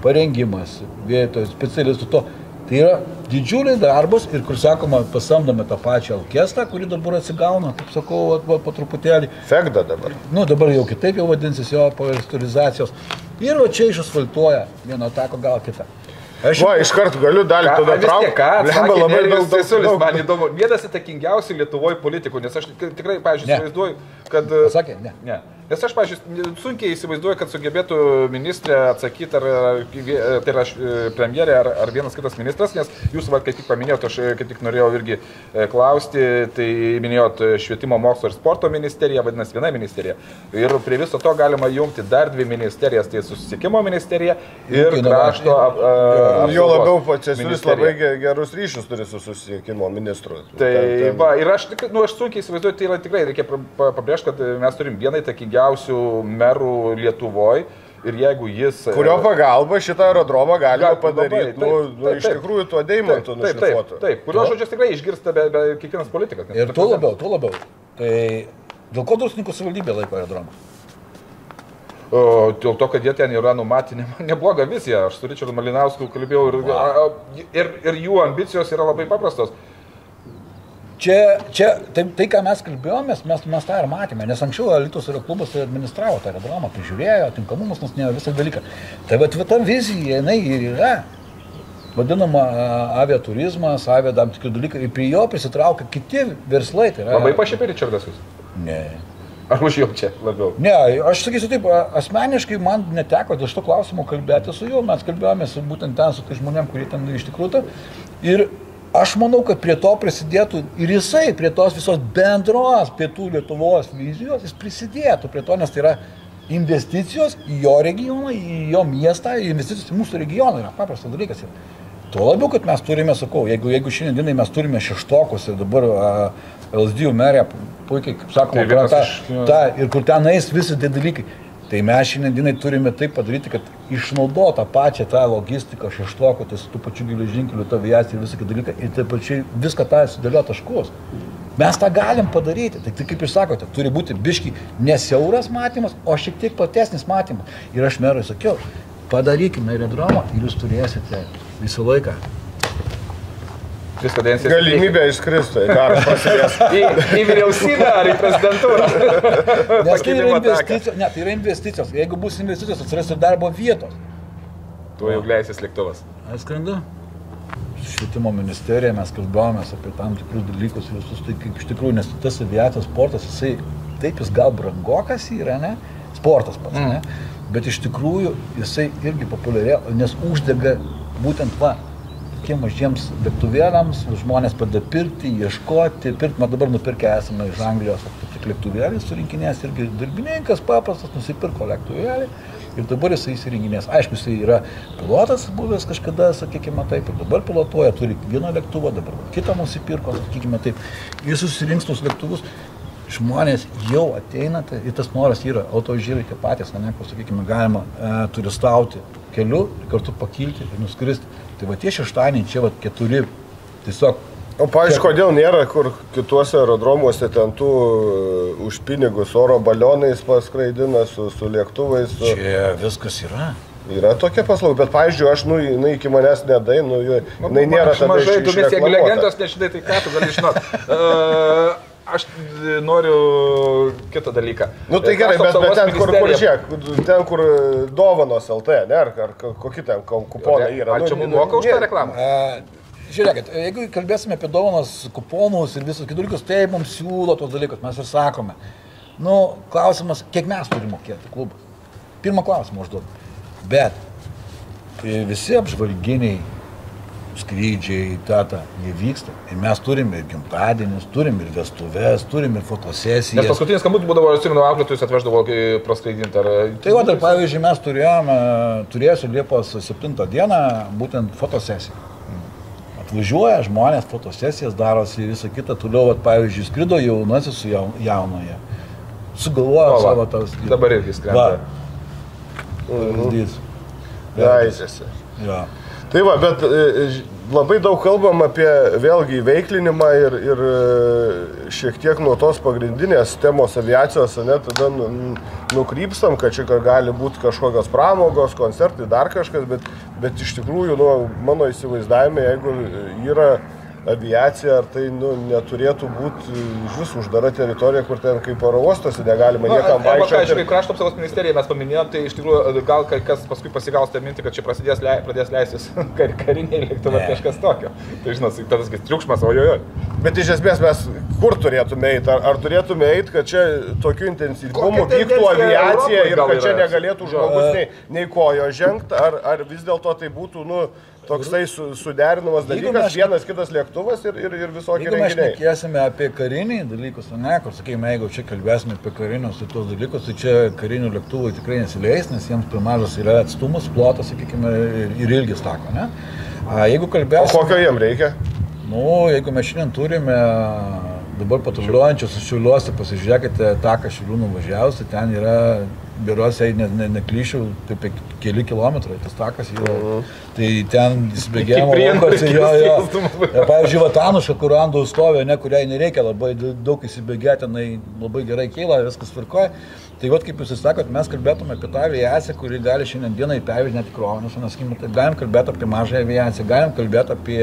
parengimas, vietos specialistų to. Tai yra didžiulis darbas ir kur sakoma, pasamdome tą pačią orkestrą, kuri dabar atsigauna, kaip sakau, va, po truputėlį. Fegda dabar. Nu, dabar jau kitaip jau vadinsis jo po istorizacijos. Ir va čia išasfaltuoja vieną tako gal kitą. Aš Va, iš karto galiu dalį tada vis tiek, traukti. ką atsakė labai daug, daug. man įdomu. Vienas įtakingiausių Lietuvoje politikų, nes aš tik- tikrai, Ne. įsivaizduoju, kad... Pasakė, ne. Ne. Nes aš, pavyzdžiui, sunkiai įsivaizduoju, kad sugebėtų ministrė atsakyti, ar, ar tai yra e, premjerė, ar, ar vienas kitas ministras, nes jūs, va, kaip tik paminėjote, aš e, kaip tik norėjau irgi e, klausti, tai minėjot e, švietimo mokslo ir sporto ministerija, vadinasi, viena ministerija. Ir prie viso to galima jungti dar dvi ministerijas, tai susisiekimo ministerija ir Inovacijų. krašto ap, a, Jo labiau Pacesiulis ministerija. labai ge- gerus ryšius turi su susisiekimo ministru. Tai Ten- ten- va, ir aš, tik, nu, aš sunkiai įsivaizduoju, tai yra tikrai, reikia pabrėžti, kad mes turim vieną įtakingiausių merų Lietuvoje ir jeigu jis... Kurio pagalba šitą aerodromą galima Gal- padaryti, nu, taip, nu, taip, iš taip. tikrųjų tuo deimantu Taip, taip, taip, nušlifuotu. taip, kurio žodžius tikrai išgirsta be, be kiekvienas politikas. Ir tuo labiau, tuo labiau. Tai dėl ko druskininkų savivaldybė laiko aerodromą? O, dėl to, kad jie ten yra numatę ne, neblogą viziją. Aš su Ričardu Malinausku kalbėjau ir, ir, ir jų ambicijos yra labai paprastos. Čia, čia tai, tai, ką mes kalbėjomės, mes, mes tą ir matėme, nes anksčiau Lietuvos yra klubas tai administravo tą aerodromą, prižiūrėjo, tinkamumus nusinėjo visą dalyką. Tai va, ta vizija, jinai ir yra. Vadinama a, aviaturizmas, avia tam tikri dalykai, ir prie jo prisitraukia kiti verslai. Tai yra, Labai pašėpė Ričardas jūs. Ne. Ar už jau čia labiau? Ne, aš sakysiu taip, asmeniškai man neteko dėl šito klausimo kalbėti su juo, mes kalbėjome su būtent ten su tai žmonėm, kurie ten iš tikrųjų. Ir aš manau, kad prie to prisidėtų ir jisai, prie tos visos bendros pietų Lietuvos vizijos, jis prisidėtų prie to, nes tai yra investicijos į jo regioną, į jo miestą, investicijos į mūsų regioną yra paprastas dalykas. Tuo labiau, kad mes turime, sakau, jeigu, jeigu šiandienai mes turime šeštokus ir dabar a, LSD merė puikiai, kaip sakoma, Tai vienas ta, iš- ta, ir kur ten eis visi tie dalykai. Tai mes šiandienai turime taip padaryti, kad išnaudotą pačią tą logistiką, šeštoko, su tų pačių geležinkelių, ta aviacija ir visą kitą dalyką, ir taip pačiai viską tą sudėlio taškus. Mes tą galim padaryti, tik tai kaip jūs sakote, turi būti biški nesiauras matymas, o šiek tiek platesnis matymas. Ir aš merui sakiau, padarykime aerodromą ir jūs turėsite visą laiką. Tris kadencijas. Galimybė išskristi, dar prasidės. Į, į vyriausybę ar į prezidentūrą. Nes tai yra investicijos, ne, tai yra investicijos. Jeigu bus investicijos, atsiras ir darbo vietos. Tuo jau leisis lėktuvas. Aš skrendu. Švietimo ministerija mes kalbėjomės apie tam tikrus dalykus visus, tai kaip iš tikrųjų, nes tas aviacijos sportas, jisai taip jis gal brangokas yra, ne? Sportas pats, mm. ne? Bet iš tikrųjų jisai irgi populiarėjo, nes uždega būtent va, tiem mažiems lėktuvėliams, žmonės pradeda pirkti, ieškoti, pirkti, mes dabar nupirkę esame iš Anglijos, tik lėktuvėlį surinkinės irgi darbininkas paprastas, nusipirko lėktuvėlį ir dabar jisai įsirenginės. Aišku, jisai yra pilotas buvęs kažkada, sakykime taip, ir dabar pilotuoja, turi vieną lėktuvą, dabar kitą nusipirko, sakykime taip. Jis susirinks tus lėktuvus, žmonės jau ateina tai, tas noras yra, autožyrai tie patys, ne, kur, sakykime, galima e, turistauti keliu ir kartu pakilti ir nuskristi. Tai va tie šeštadieniai čia va keturi tiesiog O paaišku, kodėl nėra, kur kituose aerodromuose ten tų uh, už pinigus oro balionais paskraidina su, su lėktuvais. Su... Čia viskas yra. Yra tokia paslauga, bet, pavyzdžiui, aš, nu, jinai iki manęs nedai, nu, jinai nėra aš mažai domės, jeigu išreklamuota. legendos nežinai, tai ką tu gali žinot. Uh, aš noriu kitą dalyką. Nu tai gerai, Krašto bet, bet ten, kur, kur žiūrėk, ten, kur dovanos LT, ne, ar, ar kokį ten kuponą yra. Ar čia Nu, mums nu, moka už tą reklamą? E, Žiūrėkit, jeigu kalbėsime apie dovanas, kuponus ir visus kitus dalykus, tai mums siūlo tos dalykus, mes ir sakome. Nu, klausimas, kiek mes turime mokėti klubas? Pirmą klausimą užduodu. Bet e, visi apžvalginiai skrydžiai, tata, jie vyksta. Ir mes turime ir gimtadienius, turime ir vestuvės, turime ir Nes fotosesijas. paskutinis skambut būdavo, atsimenu, auklėtojus atveždavo praskraidinti. Ar... Tai va, dar pavyzdžiui, mes turėjome, turėsiu Liepos 7 dieną būtent fotosesiją. Atvažiuoja žmonės, fotosesijas darosi ir visą kitą, toliau, vat, pavyzdžiui, skrido jaunasis su jau- jaunoje. Sugalvojo O, savo tas... dabar irgi skrenda. Pavyzdys. Leidžiasi. Jo. Tai va, bet e, ž- labai daug kalbam apie vėlgi įveiklinimą ir, ir e, šiek tiek nuo tos pagrindinės temos aviacijos, ne, tada nu- nukrypstam, kad čia gali būti kažkokios pramogos, koncertai, dar kažkas, bet, bet iš tikrųjų, nu, mano įsivaizdavime, jeigu yra aviacija, ar tai nu, neturėtų būti vis uždara teritorija, kur ten kaip oro uostose negalima niekam Arba, ką, vaikščioti. žinai, krašto apsaugos ministerija mes paminėjom, tai iš tikrųjų gal kai kas paskui pasigaus tą mintį, kad čia prasidės, lei, pradės leistis kar, kariniai lėktuvai Ne. kažkas tokio. Tai žinot, tas gi triukšmas, ojojo. Bet iš esmės mes kur turėtume eiti? Ar, ar turėtume eiti, kad čia tokiu intensyvumu vyktų aviacija ir kad čia negalėtų žmogus nei, nei kojo žengti, ar, ar vis dėlto tai būtų nu, toksai su, suderinamas dalykas, mes- vienas kitas lėktuvas ir, ir, ir visokie Jeigu mes šnekėsime apie karinį dalykus, o ne, kur sakykime, jeigu čia kalbėsime apie karinius ir tos dalykus, tai čia karinių lėktuvų tikrai nesileis, nes jiems per mažas yra atstumas, plotas, sakykime, ir- ir ilgis tako, ne? A, jeigu O kalbėsime... kokio jiem reikia? Nu, jeigu mes šiandien turime dabar patruliuojančius šiuliuose, pasižiūrėkite taką šiulių nuvažiavusi, ten yra, biuruose, ne, ne, neklyšiu, tai apie keli kilometrai tas takas yra. Tai ten įsibėgėjimo lankose, jo, jo. Stilstumų. Ir, Pavyzdžiui, Vatanuša, kur ant stovė, ne, kuriai nereikia labai daug įsibėgėti, jinai labai gerai kyla, viskas tvarkoja. Tai vad, kaip jūs sakot, mes kalbėtume apie tą aviaciją, kuri gali šiandien dienai pervežinėti krovinius, o nesakykime, tai galim kalbėti apie mažą aviaciją, galim kalbėti apie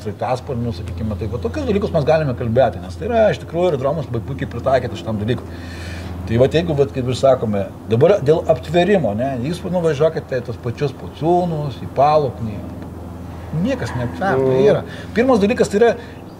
straitasporinius, sakykime, taip, va, tokius dalykus mes galime kalbėti, nes tai yra iš tikrųjų aerodromas puikiai pritaikyti šitam dalykui. Tai va, jeigu, vat, kaip ir sakome, dabar dėl aptverimo, ne, jūs nuvažiuokite į tos pačius pocūnus, į paluknį, niekas neaptverta yra. Pirmas dalykas tai yra,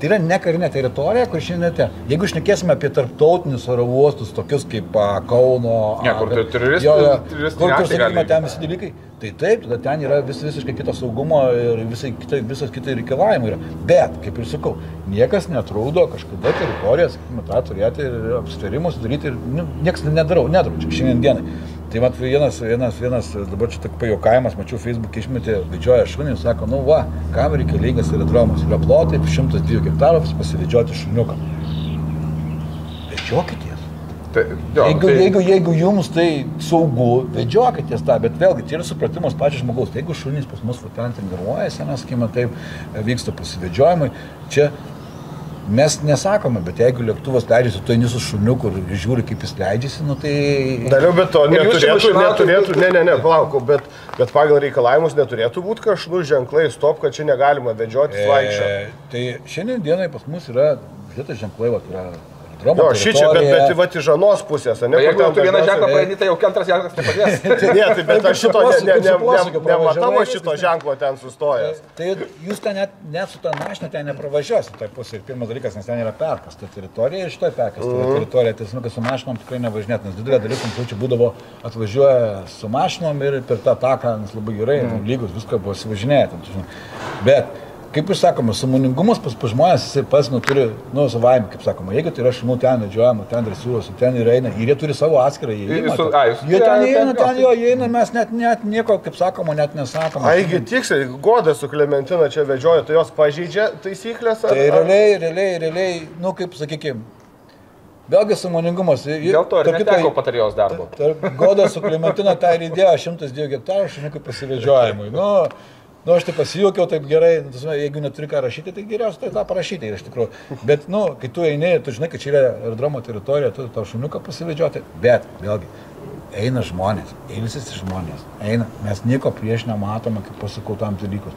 tai yra ne karinė teritorija, kur šiandien te. Jeigu šnekėsime apie tarptautinius oro uostus, tokius kaip a, Kauno, Ne, kur a, teroristai- jo, jo, teroristiniai kur, kur sakykime, ten visi dalykai, tai taip, tada ten yra vis, visiškai kitas saugumo ir visai kita, visas kitai reikalavimai yra. Bet, kaip ir sakau, niekas netraudo kažkada teritoriją, sakykime, tą turėti ir apsitarimus daryti ir nu, niekas nedarau, nedraudžia šiandien dienai. Tai mat vienas, vienas, vienas, dabar čia tik pajokavimas, mačiau Facebook išmetė, vedžioja šunį sako, nu va, kam reikalingas aerodromas, yra plotai 102 hektarų pasivedžioti šuniuką. Vedžiokitės. Tai, jo, Jeigu, tai, jeigu, jeigu jums tai saugu, vedžiokitės tą, bet vėlgi, tai yra supratimas pačio žmogaus. Tai jeigu šunys pas mus ten treniruojasi, mes, sakykime, taip, vyksta pasivedžiojimai, čia mes nesakome, bet jeigu lėktuvas leidžiasi, tu eini su šuniu, kur žiūri, kaip jis leidžiasi, nu tai... Daliau, bet to Ir neturėtų, neturėtų, ne, ne, ne, palauk, bet, bet pagal reikalavimus neturėtų būti kažkokių ženklai, stop, kad čia negalima vedžioti vaikščio. E, tai šiandien dienai pas mus yra, šitas ženklai, va, yra Jo, aerodromo šį čia, bet, bet va iš žanos pusės, ne? tai jeigu tu ten vieną ženklą praeini, tai jau antras ženklas nepadės. Ne, tai bet aš šito ne, ne, ne, ne, Posūkio nematau pravažiavai, aš šito ženklo ten sustojęs. Tai jūs ten net, net su tą mašiną ten nepravažiuosite, tai pusė. Ir pirmas dalykas, nes ten yra perkasta teritorija ir šitoje perkasta Mhm. teritorija. Tai žinau, kad su mašinom tikrai nevažinėt, nes didelė dalis konsulčių būdavo atvažiuoja su mašinom ir per tą taką, nes labai gerai, Mhm. mm. lygus, viską tu žinai. Bet Kaip ir sakoma, samoningumas pas, pas žmonės jisai pas nu, turi, nu, savaime, kaip sakoma, jeigu tai yra šunų ten medžiojama, ten dresiūros, ten ir eina, ir jie turi savo atskirą įėjimą. Su- a, jūs- Jie ten įeina, ten- jo įeina, mes net, net nieko, kaip sakoma, net nesakoma. Aigi tiksliai, goda su Klementina čia vedžioja, tai jos pažeidžia taisyklės? ar- Tai realiai, realiai, realiai, nu kaip sakykime, vėlgi samoningumas. Dėl to ir neteko patarėjos darbo. Godo su Klementina tą ir įdėjo 102 hektarų šuniukų pasivedžiojimui. Nu, nu, aš tai pasijuokiau taip gerai, nu, jeigu neturi ką rašyti, tai geriausia tai tą parašyti ir iš tikrųjų. Bet, nu, kai tu eini, tu žinai, kad čia yra aerodromo teritorija, tu tą šuniuką pasivedžioti, bet, vėlgi, eina žmonės, eilsis žmonės, eina, mes nieko prieš nematome, kaip pasakau, tam dalykus.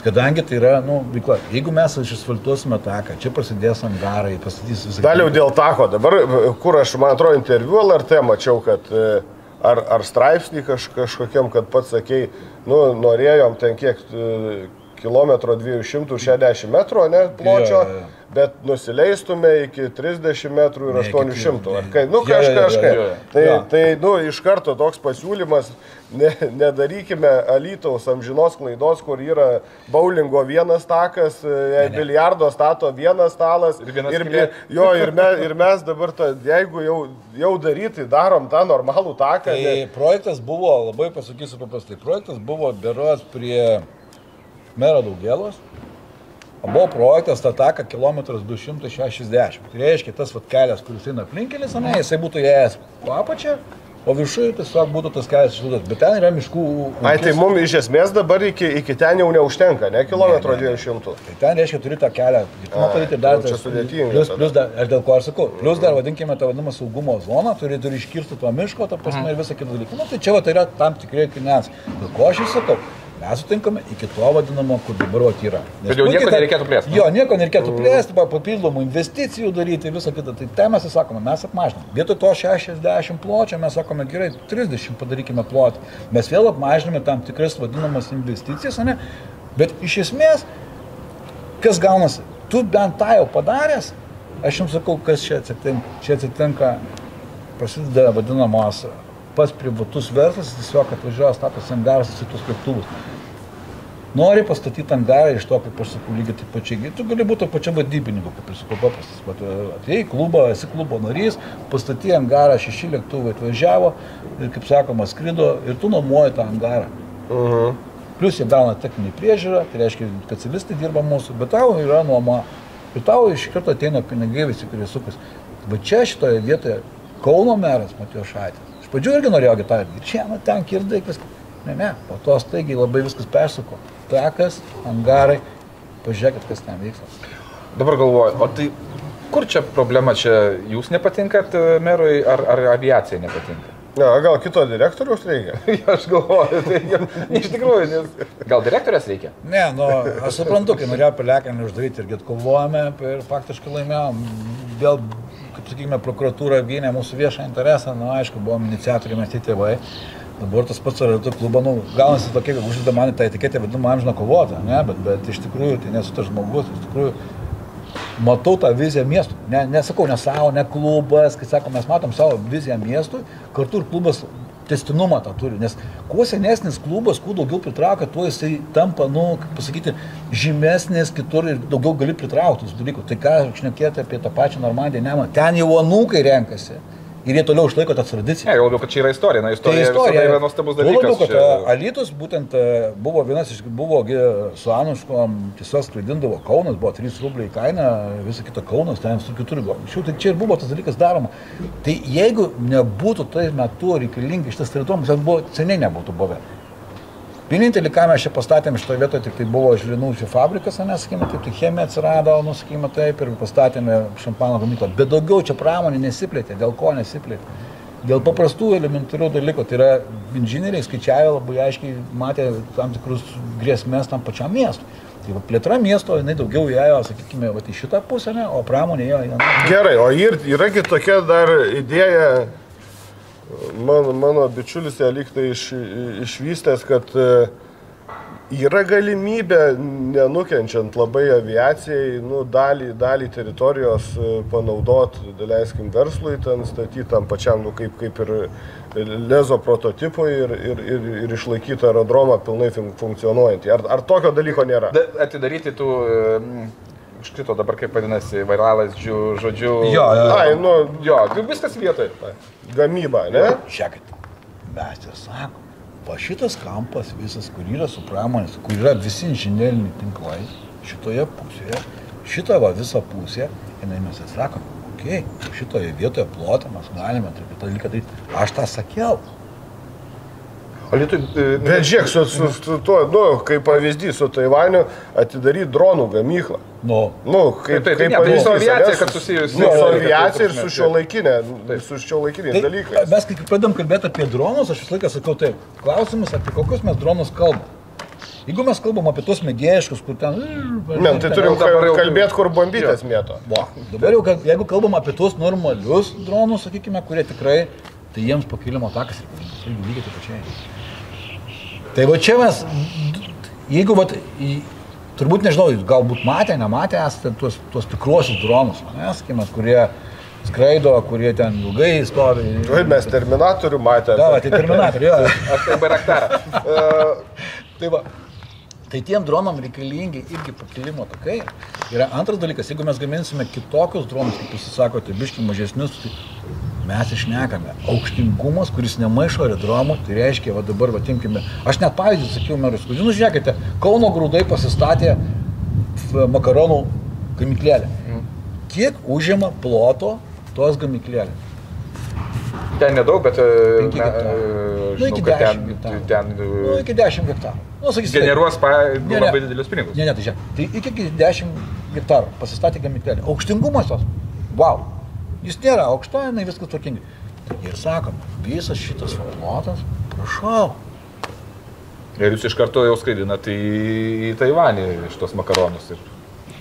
Kadangi tai yra, nu, veikla, jeigu mes išasfaltuosime taką, čia prasidės angarai, pastatys visą... Daliau dėl tako, dabar, kur aš, man atrodo, interviu LRT mačiau, kad e, ar, ar straipsnį kaž, kažkokiam, kad pats sakei, nu, norėjom ten kiek e, kilometro 260 metrų, ne, pločio. Jo, jo, jo bet nusileistume iki 30 metrų ir Ne, iki 800. Ar kai, nu kažką, kažką. Tai, tai, nu, iš karto toks pasiūlymas, ne, nedarykime Alytaus amžinos klaidos, kur yra bowlingo vienas takas, e, biliardo stato vienas stalas. Ir viena ir, skylė. jo, ir, me, ir mes dabar, ta, jeigu jau, jau daryti, darom tą normalų taką. Tai ne- projektas buvo, labai pasakysiu paprastai, projektas buvo beros prie mero daugėlos. O Buvo projektas tą taką kilometras 260. Tai reiškia, tas vat kelias, kuris eina aplinkelis, ne, jisai būtų ėjęs po apačią, o viršuje tiesiog būtų tas kelias išlūdas. Bet ten yra miškų. Ai, tai mums iš esmės dabar iki, iki ten jau neužtenka, ne kilometro Ne, ne, ne. 200. Tai ten reiškia, turi tą kelią. Dirbimą Ai, padaryti tai dar jau čia tas- sudėtinga Plus, plus dar, aš dėl ko aš sakau, plus dar vadinkime tą vadinamą saugumo zoną, turi, turi iškirsti to miško, ta prasme ir visą kitą dalyką. Nu, tai čia va, tai yra tam tikrai kines. Dėl ko aš ir sakau, mes sutinkame iki to vadinamo, kur dabar vat yra. Nes Bet jau nieko nereikėtų plėst, nu. Jo, nieko nereikėtų plėsti, pa- papildomų investicijų daryti, visą kitą. Tai ten mes sakome, mes apmažinam. Vietoj to 60 pločio mes sakome, gerai, 30 padarykime plotį. Mes vėl apmažiname tam tikras vadinamas investicijas, ne? Bet iš esmės kas gaunasi, tu bent tą jau padaręs, aš jums sakau, kas čia atsitinka. Čia atsitinka, prasideda vadinamos pats privatus verslas, tiesiog atvažiuoja status angaras į tus lėktuvus. Nori pastatyti angarą iš to, kaip aš sakau, lygiai taip pačiai. Tu gali būti pačia vadybininku, kaip aš sakau, paprastas. Bet atėjai į klubą, esi klubo narys, pastatyti angarą, šeši lėktuvai atvažiavo ir, kaip sakoma, skrido ir tu nuomoji tą angarą. Mhm. Plius jie gauna techninį priežiūrą, tai reiškia, specialistai dirba mūsų, bet tau yra nuoma. Ir tau iš karto ateina pinigai visi, kurie sukas. Va čia šitoje vietoje Kauno meras Matijo Šaitis. Iš pradžių irgi norėjo gitarą. Ir čia, nu, ten kirdai, viskas. Ne, ne, po to staigiai labai viskas persuko. Takas, angarai, pažiūrėkit, kas ten vyksta. Dabar galvoju, o tai kur čia problema? Čia jūs nepatinkat e, merui ar, ar aviacija nepatinka? Ne, gal kito direktoriaus reikia? aš galvoju, tai jau- iš tikrųjų, nes gal direktorės reikia? Ne, nu, aš suprantu, kai norėjo pelekinį uždaryti irgi atkovojame ir faktiškai laimėjom. Vėl, kaip sakykime, prokuratūra gynė mūsų viešą interesą, na, aišku, buvom iniciatoriai, mes tie tėvai. Dabar tas pats ar tu klubą, nu, gaunasi tokia, kad uždeda man tą etiketę, vadinamą amžiną kovotoją, ne, bet, bet iš tikrųjų tai nesu tas žmogus, iš tikrųjų matau tą viziją miestui. Ne, nesakau, ne savo, ne klubas, kai sako, mes matom savo viziją miestui, kartu ir klubas testinumą tą turi, nes kuo senesnis klubas, kuo daugiau pritraukia, tuo jisai tampa, nu, kaip pasakyti, žymesnis kitur ir daugiau gali pritraukti tų dalykų. Tai ką šnekėti apie tą pačią Normandiją, nemą, ten jau anūkai renkasi ir jie toliau išlaiko tą tradiciją. Ne, jau labiau, kad čia yra istorija. Na, Tai istorija, istorija yra nuostabus Tuo labiau, dalykas. kad čia-. Alytus būtent e, buvo vienas iš, buvo su Anuškom, tiesiog skraidindavo Kaunas, buvo 3 rubliai kaina, visą kitą Kaunas, ten su kitur buvo. Šių, tai čia ir buvo tas dalykas daroma. Tai jeigu nebūtų tai metu reikalingi šitas teritorijoms, ten buvo seniai nebūtų buvę. Vienintelį, ką mes čia pastatėm šitoje vietoje, tik tai buvo žlinučių fabrikas, nesakykime, taip, tai chemija atsirado, nusakykime taip, ir pastatėme šampano gamyklą. Bet daugiau čia pramonė nesiplėtė, dėl ko nesiplėtė? Dėl paprastų elementarių dalykų. Tai yra inžinieriai skaičiavę labai aiškiai, matė tam tikrus grėsmės tam pačiam miestui. Tai va, plėtra miesto, jinai daugiau ėjo, sakykime, va, į šitą pusę, ne, o pramonė ėjo į aną. Gerai, o ir, yragi tokia dar idėja, mano, mano bičiulis ją lygtai iš, išvystęs, kad e, yra galimybė, nenukenčiant labai aviacijai, nu, dalį, dalį teritorijos e, panaudoti, daleiskim, verslui, ten statyti tam pačiam, nu, kaip, kaip ir lezo prototipui ir, ir, ir, ir išlaikyti aerodromą pilnai fun- funkcionuojantį. Ar, ar tokio dalyko nėra? Da, atidaryti tų... Užkrito dabar kaip vadinasi, vairalas, žodžiu. Jo, jo. Ai, nu, Jo, viskas vietoje. gamyba, ne? Žiūrėkit, mes ir sakom, va šitas kampas visas, kur yra su pramonės, kur yra visi inžinieriniai tinklai, šitoje pusėje, šitą va visą pusę, jinai mes ir sakom, okei, okay, šitoje vietoje plotą mes galime tokį dalyką daryti. Aš tą sakiau. O lietuvių... Bet žiūrėk, su, su, su tuo, nu, kaip pavyzdys, su Taivaniu atidaryti dronų gamyklą. Nu, Nu, kaip, Tai- tai kaip ne, tai pavyzdys, su aviacija, kad susijusi- Nu, su aviacija ir su šio laikinė, su šio laikiniais tai, dalykais. mes kai pradedam kalbėti apie dronus, aš visą laiką sakau taip, klausimas, apie kokius mes dronus kalbam. Jeigu mes kalbam apie tuos mėgėjiškus, kur ten... Ne, tai turim kalbėti, kur bombytės mėto. Va, dabar jau, jeigu kalbam apie tuos normalius dronus, sakykime, kurie tikrai, tai jiems pakilimo takas reikalingas, lygiai taip pačiai. Tai va čia mes, jeigu, va, turbūt nežinau, jūs galbūt matė, nematė, esate tuos, tuos tikruosius dronus, sakykime, kurie skraido, kurie ten ilgai stovi. Oi, mes Terminatorių matėme. Va, tai terminatoriai, jo. Aš tai Baraktarą. Tai va. Tai tiem dronam reikalingi irgi pakilimo takai. Ir antras dalykas, jeigu mes gaminsime kitokius dronus, kaip jūs sakote, biški mažesnius, tai mes išnekame. Aukštingumas, kuris nemaišo aerodromų, tai reiškia, va dabar, va timkime, aš net pavyzdį sakiau merus, kur jūs žiūrėkite, Kauno grūdai pasistatė makaronų gamyklėlę. Kiek užima ploto tos gamyklėlės? Ten nedaug, bet... e, Penki na, hektarai. e, Nu, iki žinau, kad 10 ten, hektarų. ten Nu, e, iki 10 hektarų. Nu, sakysim, generuos pa, Ne, ne. labai didelius pinigus. Ne, ne, tai žiūrėk. Tai iki 10 hektarų pasistatė gamyklėlę. Aukštingumas jos. Wow. Jis nėra aukšta, jinai viskas tvarkingai. Tai ir sakom, visas šitas plotas, prašau. Ir jūs iš karto jau skraidinate į, į Taivanį šitos makaronus. Ir...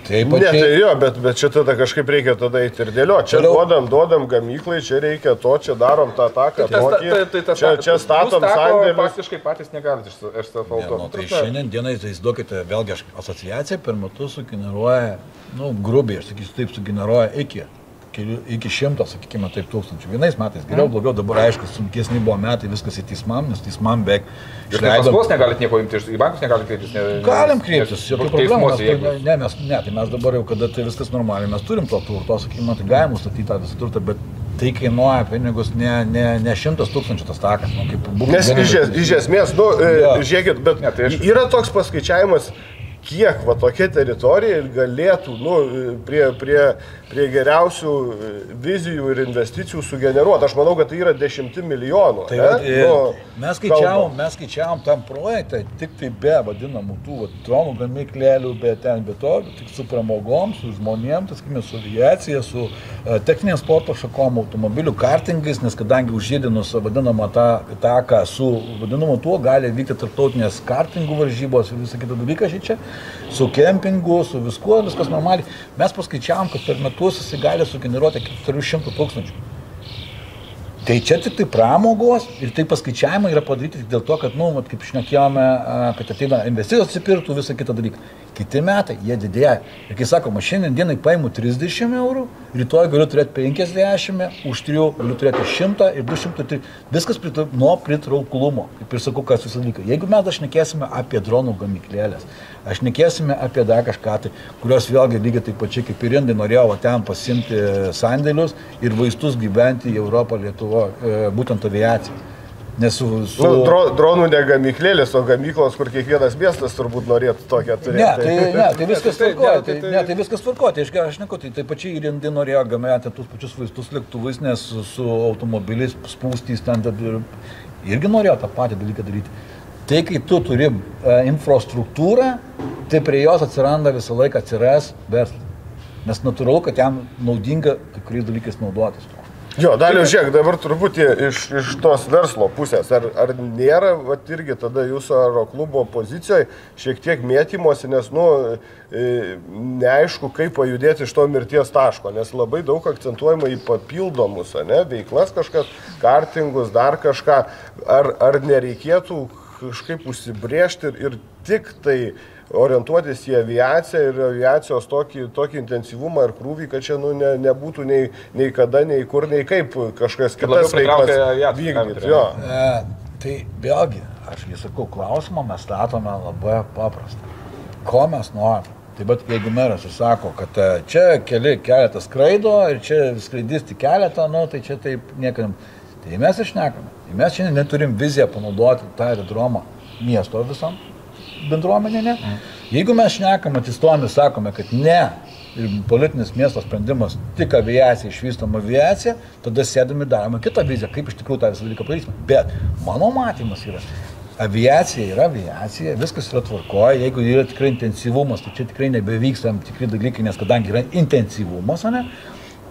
Taip, Ne, tai pačiai. jo, bet, bet čia tada kažkaip reikia tada eiti ir dėlioti. Čia Toliau. duodam, duodam gamyklai, čia reikia to, čia darom tą taką, Tas- tokį. tai- tai tas- Čia, čia statom sandėlius. Faktiškai patys negalite Ne, išsafaltuoti. nu, tai šiandien dienai, tai įsivaizduokite, vėlgi asociacija per metus sugeneruoja, nu, grubiai, aš sakysiu, taip sugeneruoja iki, iki šimto, sakykime, taip tūkstančių. Vienais metais geriau, blogiau, dabar aišku, sunkesni buvo metai, viskas į teismam, nes teismam beveik Jūs net paskolos negalite nieko imti, iš- į bankus negalite kreiptis. Ne, Galim kreiptis, jokių problemų. Mes, jeigu- ne, mes, ne, tai mes dabar jau, kada tai viskas normaliai, mes turim to turto, sakykime, tai galim nustatyti tą visą turtą, bet tai kainuoja pinigus ne, ne, ne šimtas tūkstančių tas takas. Nu, Nes iš, iš esmės, nu, e, Jo. žiūrėkit, bet Ne, tai aš- yra toks paskaičiavimas, kiek va tokia teritorija ir galėtų nu, e, prie, prie, prie geriausių e, vizijų ir investicijų sugeneruoti. Aš manau, kad tai yra dešimti milijonų. Tai, ne? e, Nu, mes skaičiavom, mes skaičiavom tam projektą tik tai be vadinamų tų vat, dronų gamyklėlių, be ten, be to, tik su pramogom, su žmonėm, sakykime, su aviacija, su uh, techninės sporto šakom, automobilių kartingais, nes kadangi užžydinus vadinamą tą taką su vadinamu tuo gali vykti tarptautinės kartingų varžybos ir visą kitą dalyką šičia, su kempingu, su viskuo, viskas normaliai. Mes paskaičiavom, kad per metus jisai gali sugeneruoti iki 400 tūkstančių. Tai čia tik tai pramogos ir tai paskaičiavimai yra padaryti tik dėl to, kad, nu, vat kaip šnekėjome, kad ateina investicijos atsipirktų visą kitą dalyką. Kiti metai, jie didėja. Ir kai sakoma, šiandien dienai paimu 30 eurų, rytoj galiu turėti 50, už 3 galiu turėti 100 ir 200. Tai viskas pritru, nuo pritrauklumo. Kaip ir sakau, kas visą laiką. Jeigu mes aš nekėsime apie dronų gamyklėlės, aš nekėsime apie dar kažką, tai, kurios vėlgi lygiai taip pačiai kaip ir indai norėjo ten pasimti sandėlius ir vaistus gyventi į Europą, Lietuvą, e, būtent aviaciją. Nes su... su... Nu, dro, dronų ne gamyklėlės, o gamyklos, kur kiekvienas miestas turbūt norėtų tokią Ne, turėti. tai, ne, tai viskas Tai- tai- tvarkoja. ne, Tai, tai- tai- ne, tai viskas tvarkoja. Tai aš, aš neku, tai taip pačiai ir Indija norėjo gaminti tus pačius vaistus lėktuvais, nes su, su automobiliais spūstys ten ir irgi norėjo tą patį dalyką daryti. Tai kai tu turi e, infrastruktūrą, tai prie jos atsiranda visą laiką atsiras verslas. Nes natūralu, kad jam naudinga kai kuriais dalykais naudotis. tuo. Jo, daliau, žiūrėk, dabar truputį iš, iš tos verslo pusės. Ar, ar nėra, vat, irgi tada jūsų aeroklubo pozicijoje šiek tiek mėtymosi, nes, nu, e, neaišku, kaip pajudėti iš to mirties taško, nes labai daug akcentuojama į papildomus, ne, veiklas kažkas, kartingus, dar kažką. Ar, ar nereikėtų kažkaip užsibriežti ir, ir tik tai orientuotis į aviaciją ir aviacijos tokį, tokį intensyvumą ir krūvį, kad čia nu, ne, nebūtų nei, nei kada, nei kur, nei kaip kažkas kitas veiklas vykdyti. E, tai vėlgi, aš vis sakau, klausimą mes statome labai paprastą. Ko mes norime? Tai bet jeigu meras sako, kad e, čia keli keletą skraido ir čia skraidys tik keletą, nu, tai čia taip niekam. Tai mes išnekame. Tai mes šiandien neturim viziją panaudoti tą aerodromą miesto visam bendruomenė. Ne? Jeigu mes šnekam, atsistojame sakome, kad ne, ir politinis miesto sprendimas tik aviacija, išvystom aviaciją, tada sėdami darome kitą viziją, kaip iš tikrųjų tą visą dalyką padarysime. Bet mano matymas yra, aviacija yra aviacija, viskas yra tvarkoje, jeigu yra tikrai intensyvumas, tai čia tikrai nebevyks tam tikri dalykai, nes kadangi yra intensyvumas, ne?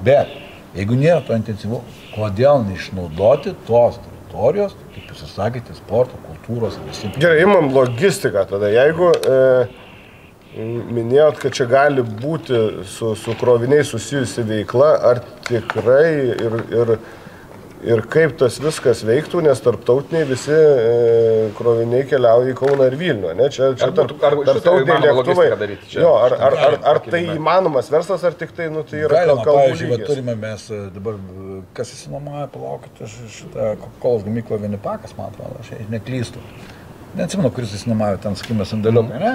Bet jeigu nėra to intensyvumo, kodėl neišnaudoti tos teritorijos, kaip jūs sakėte, sporto, kultūros, visi. Gerai, imam logistiką tada. Jeigu e, minėjot, kad čia gali būti su, su kroviniai susijusi veikla, ar tikrai ir, ir, ir kaip tas viskas veiktų, nes tarptautiniai visi e, kroviniai keliauja į Kauną ir Vilnių. Ne? Čia, čia Ar būtų- ar tarptautiniai lėktuvai. daryti čia? Jo, ar, ar, ar, ar tai įmanomas verslas, ar tik tai, nu, tai yra kalbų pavyzdžiui, turime mes e, dabar, kas įsinuomoja, palaukite, š- šitą Kolos gamyklą Vinipakas, man atrodo, aš neklystu. Neatsimenu, kuris įsinuomojo ten, sakykime, sandėliukai, ne?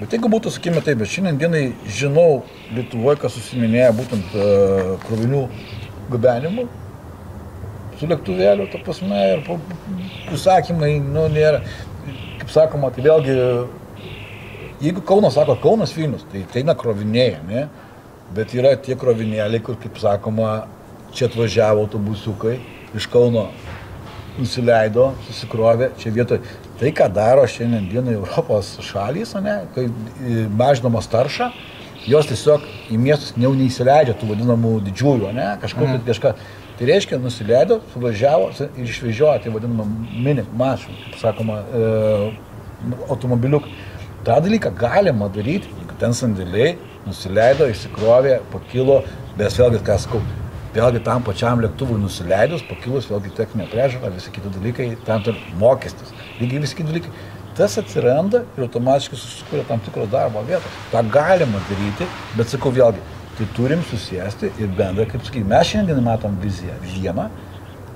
Bet jeigu būtų, sakykime, taip, bet šiandien dienai žinau Lietuvoje, kas susiminėja būtent uh, krovinių gabenimu su lėktuvėliu, ta prasme, ir užsakymai, nu, nėra, kaip sakoma, tai vėlgi Jeigu Kaunas sako Kaunas Vilnius, tai tai eina krovinėje, ne? Bet yra tie krovinėliai, kur, kaip sakoma, čia atvažiavo autobusiukai iš Kauno, nusileido, susikrovė čia vietoje. Tai, ką daro šiandien dienai Europos šalys, ne, kai e, mažinamos taršą, jos tiesiog į miestus jau neįsileidžia tų vadinamų didžiųjų, ne, kažkur mm. kažką. Tai reiškia, nusileido, suvažiavo ir išvežiojo, tai vadinamą mini mašų, kaip sakoma, e, automobiliuką. Ta dalyką galima daryti, jeigu ten sandėliai nusileido, išsikrovė, pakilo, bet vėlgi, ką sakau, vėlgi tam pačiam lėktuvui nusileidus, pakilus, vėlgi techninė priežiūra, visi kiti dalykai, tam turi mokestis, lygiai visi kiti dalykai. Tas atsiranda ir automatiškai susikuria tam tikros darbo vietos. Ta galima daryti, bet sakau vėlgi, tai turim susėsti ir bendrai, kaip sakyti, mes šiandien matom viziją vieną.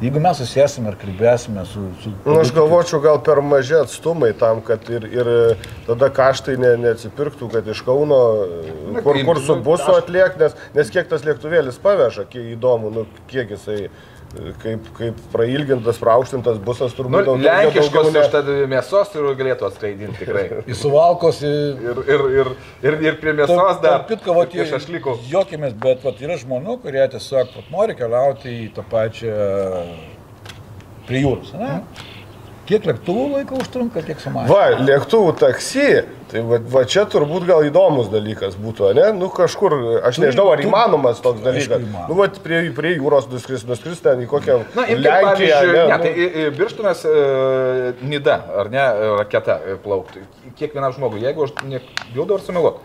Jeigu mes susėsime ir kalbėsime su... su Nu, aš galvočiau, gal per maži atstumai tam, kad ir, ir tada kaštai ne, neatsipirktų, kad iš Kauno, Na, kur, kur su nu, busu atliek, nes, nes kiek tas lėktuvėlis paveža, kiek įdomu, nu, kiek jisai, kaip, kaip prailgintas, praaukštintas busas Nu, turbūt daugiau- lenkiškos daugiau ne- užtat mėsos ir galėtų atskaidinti tikrai. Į suvalkos, į... Ir, ir, ir, ir, ir prie mėsos dar. Pitko, vat, Prie šašlykų. Jokimės, bet vat, yra žmonių, kurie tiesiog vat, nori keliauti į tą pačią prie jūros. Ne? Kiek lėktuvų laiko užtrunka, kiek sumažina. Va, lėktuvų taksi, tai va, va čia turbūt gal įdomus dalykas būtų, ne? Nu kažkur, aš Tu- nežinau, ar tu- įmanomas toks Aišku, dalykas. įmanoma. Nu, va, prie, prie jūros nuskris, nuskris ten į kokią Na, imkim, Lenkiją. pavyzdžiui, ne, ne, nu, tai Birštonas e, Nida, ar ne, e, raketa e, plauktų. Kiekvienam žmogui, jeigu aš nebildau ar sumeluot.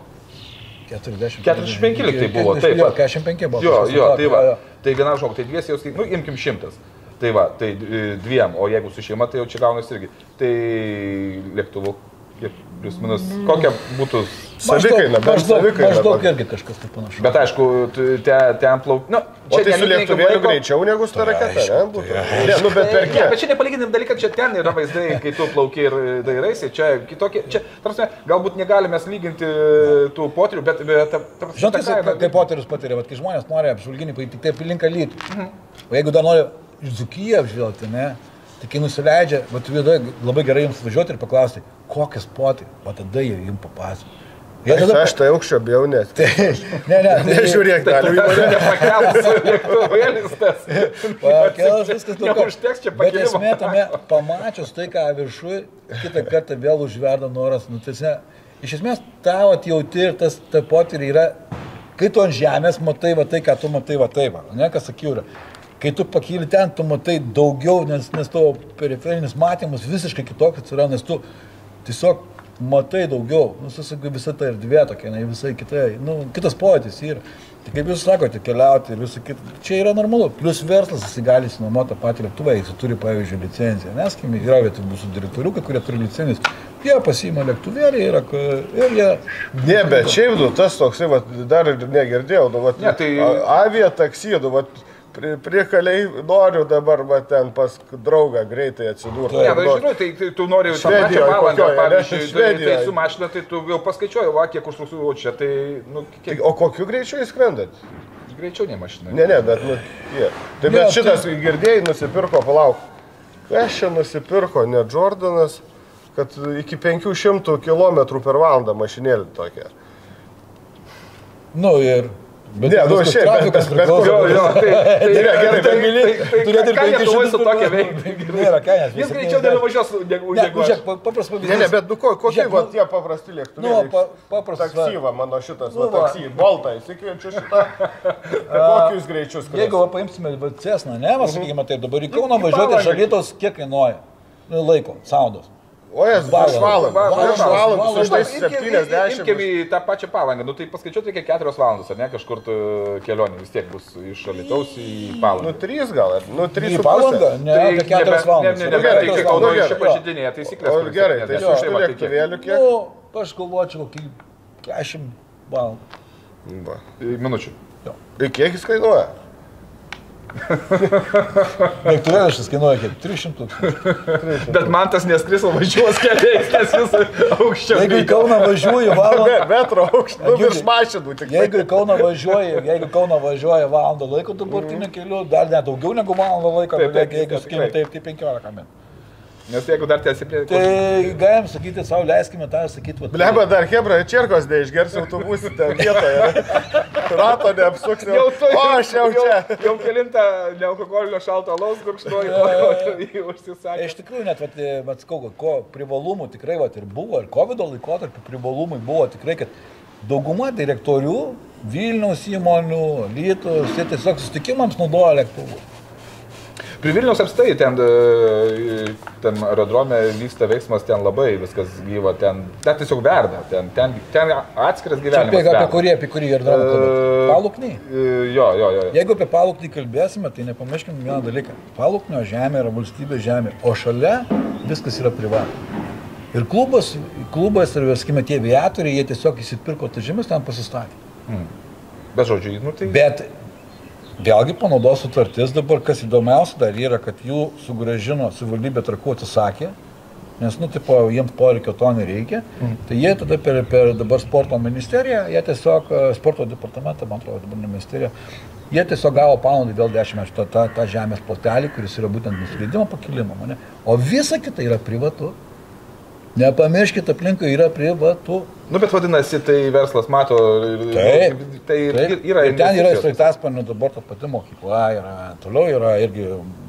40. 45 lyg tai buvo, taip. Jo, va. 45 buvo. Jo, jo, tai va. Tai vienam žmogui, tai dviesi jau, nu, imkim šimtas. Tai va, tai e, dviem, o jeigu su šeima, tai jau čia gaunasi irgi. Tai lėktuvu, kiek plius minus, kokia būtų... Savikaina, maždaug, savikaina maždaug irgi kažkas tai panašaus. Bet aišku, tu- te- ten plauk... Nu, O tai su lėktuvėliu greičiau negu su ta raketa, ne? aišku, Būtų. tai Ne, nu, bet per Ne, bet kiek? čia nepalyginim dalyką, čia ten yra vaizdai, kai tu plauki ir dairaisi, čia kitokie, čia, tarsi, galbūt negalime lyginti tų potyrių, bet, bet ta, ta, Žinot, ta jisai kaina- kaip poterius patiria, vat, kai žmonės nori apžvalginį, tai tik taip link lyg. O jeigu dar nori iš Zukiją apžvelgti, ne, tai kai nusileidžia, bet viduje labai gerai jums važiuoti ir paklausti, kokias poterius, o tada jie jums papasako. Jie Aš, aš tai aukščio bijau net. Ne, ne, Nežiūrėk, galiu į mane. Nepakeltas lėktuvėlis tas. Pakels viskas tvarkoj. Neužteks čia Bet pakilimo. esmė tame, pamačius tai, ką viršui, kitą kartą vėl užverda noras. Nu, tai esmė, iš esmės, tavo jauti ir tas ta potyrį yra, kai tu ant žemės matai va tai, ką tu matai va tai va, ne, kas sakiau yra. Kai tu pakyli ten, tu matai daugiau, nes, nes tavo periferinis matymas visiškai kitoks atsiranda, nes tu tiesiog matai daugiau. Nu, susakai, visa ta erdvė tokia, ne, visai kitai, nu, kitas pojūtis yra. Tai kaip jūs sakote, keliauti ir visą kitą, čia yra normalu. Plius verslas, jis gali įsinuomoti tą patį lėktuvą, jis turi, pavyzdžiui, licenciją. Nes, kai yra vietų mūsų direktoriukai, kurie turi licencijas, jie pasiima lėktuvėlį yra, ka- ir jie... Ne, bet šiaip, nu, tas toksai, va, dar ir negirdėjau, nu, va, Ne, tai- avia taksi, nu, va, prie, priekaliai noriu dabar, va, ten pas draugą greitai atsidurti. Ne, bet žinai, tai, tai tu nori tą pačią valandą, pavyzdžiui, tai, Švedijoj. tai su mašina, tai tu jau paskaičiuoji, va, kiek užtruks o čia, tai, nu, kiek O kokiu greičiu jūs skrendat? greičiau nei mašina. Ne, ne, bet, nu, jie. Tai Ne, bet šitas tai- girdėjai nusipirko, palauk. Kas čia nusipirko, ne Jordanas, kad iki 500 km per valandą mašinėlį tokia. Nu ir Bet Ne, nu, šiaip, bet- bet- bet priklauso. Jo, jo, tai, tai, Gerai, gerai, tai, Mili- tai, tai, turėtų ir ką Lietuvoj 500 su tokia veikti? Nėra ką, nes Jis greičiau nenuvažiuos negu Ne, negu nu, žiūrėk, pa- paprastas pavyzdys. Ne, ne, bet nu ko, kokie va nu- tie paprasti lėktuvai? Nu, pa, paprastas. va. Taksy, va, mano šitas, Nu, taksy, boltą, įsikviečiu šitą. Kokius greičius? Jeigu paimsime Cessna, ne, va, sakykime, tai dabar į Kauną į važiuoti Palangą. iš Alytos kiek kainuoja? Nu, laiko, sąnaudos. O, jas, Valandą. virš valandą. Valandą. Virš valandą, Valandą. su šitais Imkim- 70. Imkim į tą pačią palangą, nu tai paskaičiuoti reikia 4 valandas, ar ne, kažkur tu kelionė vis tiek bus iš Alitaus į Nu, palangą. 3 gal, ar- nu, 3 Į Palangą? Ne, apie 4 valandas. Ne, ne, ne, gerai, tai tai Kauno Kauno gerai. iš pažydinėje taisyklės. O gerai, tai 70, su šitų tai va, tai kiek? kiek? Nu, aš galvočiau, kokį 10 valandų. Va. Minučių. Kiek jis kainuoja? Lėktuvėlis šis kainuoja kiek? 300 tūkstančių. Bet man tas neskris, o važiuos keliais, tas vis aukščiau. Jeigu į Kauną važiuoju valandą, Me- Metro aukštį, nu, virš mašinų tik. Jeigu į Kauną važiuoji, jeigu į Kauną važiuoja valandą laiko dabartiniu keliu, dar net daugiau negu valandą laiko, Taip, taip, jeigu skiriu taip, tai 15 min. Nes jeigu dar tęsi prie... Tai galim sakyti savo, leiskime tą sakyti. vat- Bleba, dar Hebra, čerkos neišgersi autobusį ten vietoje. Rato neapsuks. Jau tu, O, aš jau čia. Jau kilintą nealkoholinio šalto alaus jį E. Iš tikrųjų, net, vat, e, vat, sakau, ko privalumų tikrai vat, ir buvo, ir COVID laikotarpiu privalumai buvo tikrai, kad dauguma direktorių Vilniaus įmonių, Lytus, jie tiesiog susitikimams naudoja lėktuvus. Prie Vilniaus apstai ten, e, ten aerodrome vyksta veiksmas, ten labai viskas gyva, ten, ten tiesiog verda, ten, ten, ten atskiras Čia gyvenimas. apie, apie verda. kurį, apie kurį ir dar E, palūknį. e, Jo, jo, jo. Jeigu apie palūknį kalbėsime, tai nepamirškime vieną dalyką. Palūknio žemė yra valstybės žemė, o šalia viskas yra privatu. Ir klubas, klubas ir, sakykime, tie aviatoriai, jie tiesiog įsipirko tas žemės, ten pasistatė. Bet žodžiu, nu tai... Bet vėlgi panaudos sutartis dabar, kas įdomiausia dar yra, kad jų sugražino, savivaldybė trakų atsisakė, nes, nu, tipo, jiems poreikio to nereikia. Mm. Tai jie tada per, per dabar sporto ministeriją, jie tiesiog, e, sporto departamentą, man atrodo, dabar ne ministerija, jie tiesiog gavo panaudai vėl 10 metų tą, tą, tą žemės plotelį, kuris yra būtent nusileidimo pakilimo, ne? o visa kita yra privatu. Nepamirškite, aplinkui yra privatu. Nu, bet vadinasi, tai verslas mato. Taip. Tai Taip, yra. ir ten yra investicijos. įstraiktasparnių dabar ta pati mokykla, yra, toliau yra irgi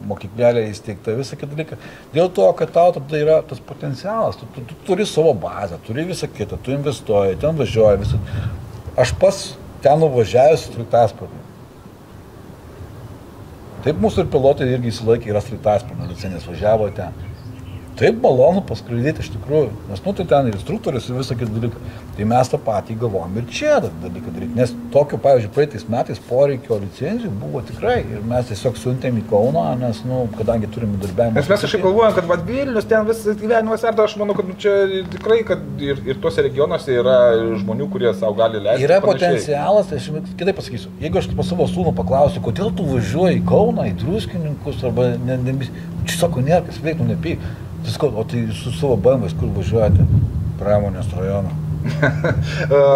mokyklėlė įsteigta, visą kitą dalyką. Dėl to, kad tau tada yra tas potencialas, tu, tu, tu turi savo bazę, turi visą kitą, tu investuoji, ten važiuoji, visą. Aš pas ten nuvažiavęs su įstraiktasparniu. Taip mūsų ir pilotai irgi įsilaikė, yra įstraiktasparnių licenijas, važiavo ten. Taip malonu paskraidyti iš tikrųjų, nes nu tai ten ir instruktorius ir visą kitą dalyką. Tai mes tą patį galvom ir čia tą dalyką daryti, nes tokiu, pavyzdžiui, praeitais metais poreikio licenzijų buvo tikrai ir mes tiesiog siuntėm į Kauną, nes, nu, kadangi turime darbiavimą. Nes mes kažkaip galvojam, kad vat, Vilnius ten visas gyvenimas verda, aš manau, kad nu, čia tikrai, kad ir, ir tuose regionuose yra žmonių, kurie savo gali leisti. Yra potencialas, tai aš kitaip pasakysiu. Jeigu aš pas savo sūnų paklausiu, kodėl tu važiuoji į Kauną, į Druskininkus, arba, ne, ne, čia sako, nėra, kas veiktų, nepyk. Sakau, o tai su savo BMW, kur važiuojate? Pramonės rajoną.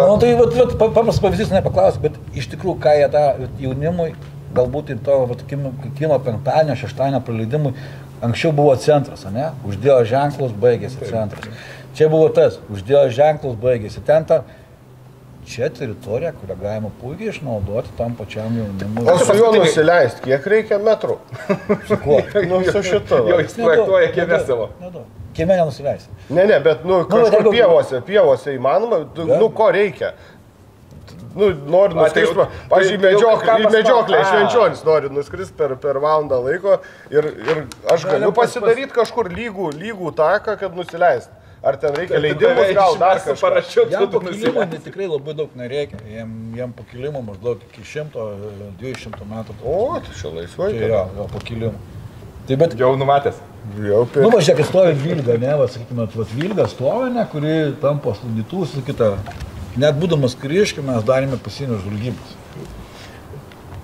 nu, tai vat, vat, pa- paprastas pavyzdys, nepaklausiu, bet iš tikrųjų, ką jie tą jaunimui, galbūt ir to vat, kino penktadienio, šeštadienio praleidimui, anksčiau buvo centras, ne? Uždėjo ženklus, baigėsi centras. Čia buvo tas, uždėjo ženklus, baigėsi. Ten ta, čia teritorija, kurią galima puikiai išnaudoti tam pačiam jaunimui. O su juo nusileisti, kiek reikia metrų? su kuo? Nu, su šito. Jo, va. jis projektuoja kieme savo. Kieme nenusileisi. Ne, ne, bet, nu, kažkur jeigu- pievose, pievose įmanoma, nu, ko reikia? Nu, noriu tai nuskristi, jau- pažiūrėjau, jau pasma- A. švenčionis noriu nuskristi per, per valandą laiko ir, ir aš galiu pas- pasidaryti kažkur lygų, lygų taką, kad nusileisti. Ar ten reikia leidimus, gal dar kažką. parašiutu, Jam tu pakilimų ne- tikrai labai daug nereikia. Jam, jam pakilimų maždaug iki 100-200 metų. O, tai čia laisvai. Čia yra jo pakilimų. Tai bet, Jau numatęs. Jau nu per... važiuok, stovi Vilga, ne, va, sakykime, va, Vilga stovi, ne, kuri tampa slaudytuvus ir kita. Net būdamas kryškiu mes darėme pasienio žvalgybos.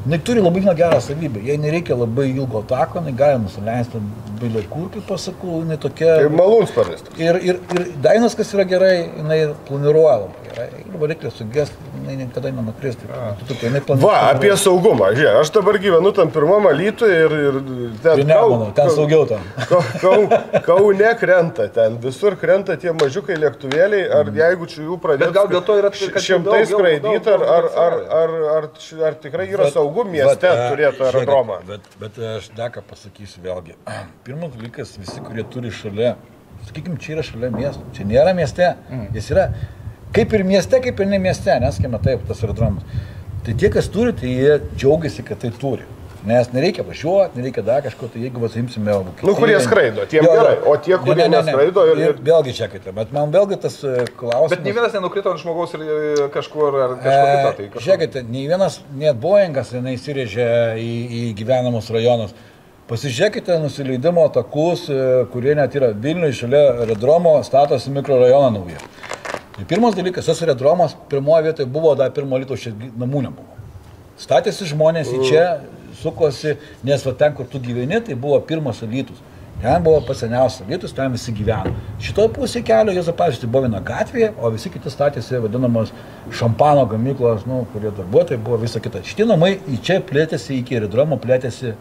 Jis turi labai vieną gerą savybę. Jei nereikia labai ilgo tako, jinai gali nusileisti bilė kur, kaip pasakau, jinai tokia... Tai malūnsparnis. Ir, ir, ir dainas, kas yra gerai, jinai planiruoja labai gerai. Ir variklis sugės, jinai niekada nenukris. Tai, Va, apie saugumą. Žiūrėk, aš dabar gyvenu tam pirmam alytui ir, ir ten, ne, manau, ten saugiau tam. Kaune kau, krenta, ten visur krenta tie mažiukai lėktuvėliai, ar mm. jeigu čia jų pradėtų... Bet gal dėl to yra kad šimtai skraidyti, ar, ar, ar, ar, ar, ar tikrai yra bet, saugu mieste bet, turėti aerodromą? Bet, bet aš dar ką pasakysiu vėlgi. Pirmas dalykas, visi, kurie turi šalia, sakykime, čia yra šalia miesto, čia nėra mieste, mm. jis yra kaip ir mieste, kaip ir ne mieste, neskime taip, tas aerodromas. Tai tie, kas turi, tai jie džiaugiasi, kad tai turi. Nes nereikia važiuoti, nereikia dar kažko, tai jeigu pasimsime... Nu, kurie skraido, tie gerai, o tie, kurie ne, ne, ne, neskraido ir... ir... Vėlgi čia kaip, bet man vėlgi tas e, klausimas... Bet nei vienas nenukrito ant žmogaus ir kažkur ar kažkur e, kitą. Tai. Žiūrėkite, nei vienas, net Boeingas, jinai įsirėžė į, į gyvenamus rajonus. Pasižiūrėkite nusileidimo takus, e, kurie net yra Vilniuje šalia aerodromo, statosi mikrorajoną naują. Tai pirmas dalykas, tas aerodromas pirmoje vietoje buvo, dar pirmo lito čia namų nebuvo. Statėsi žmonės į čia, sukosi, nes va ten, kur tu gyveni, tai buvo pirmas alytus. Ten buvo pats seniausias alytus, ten visi gyveno. Šitoje pusėje kelio Jėzų pavyzdžiui tai buvo viena gatvė, o visi kiti statėsi vadinamos šampano gamyklos, nu, kurie darbuotojai buvo visa kita. Šitie namai į čia plėtėsi, iki aerodromo plėtėsi.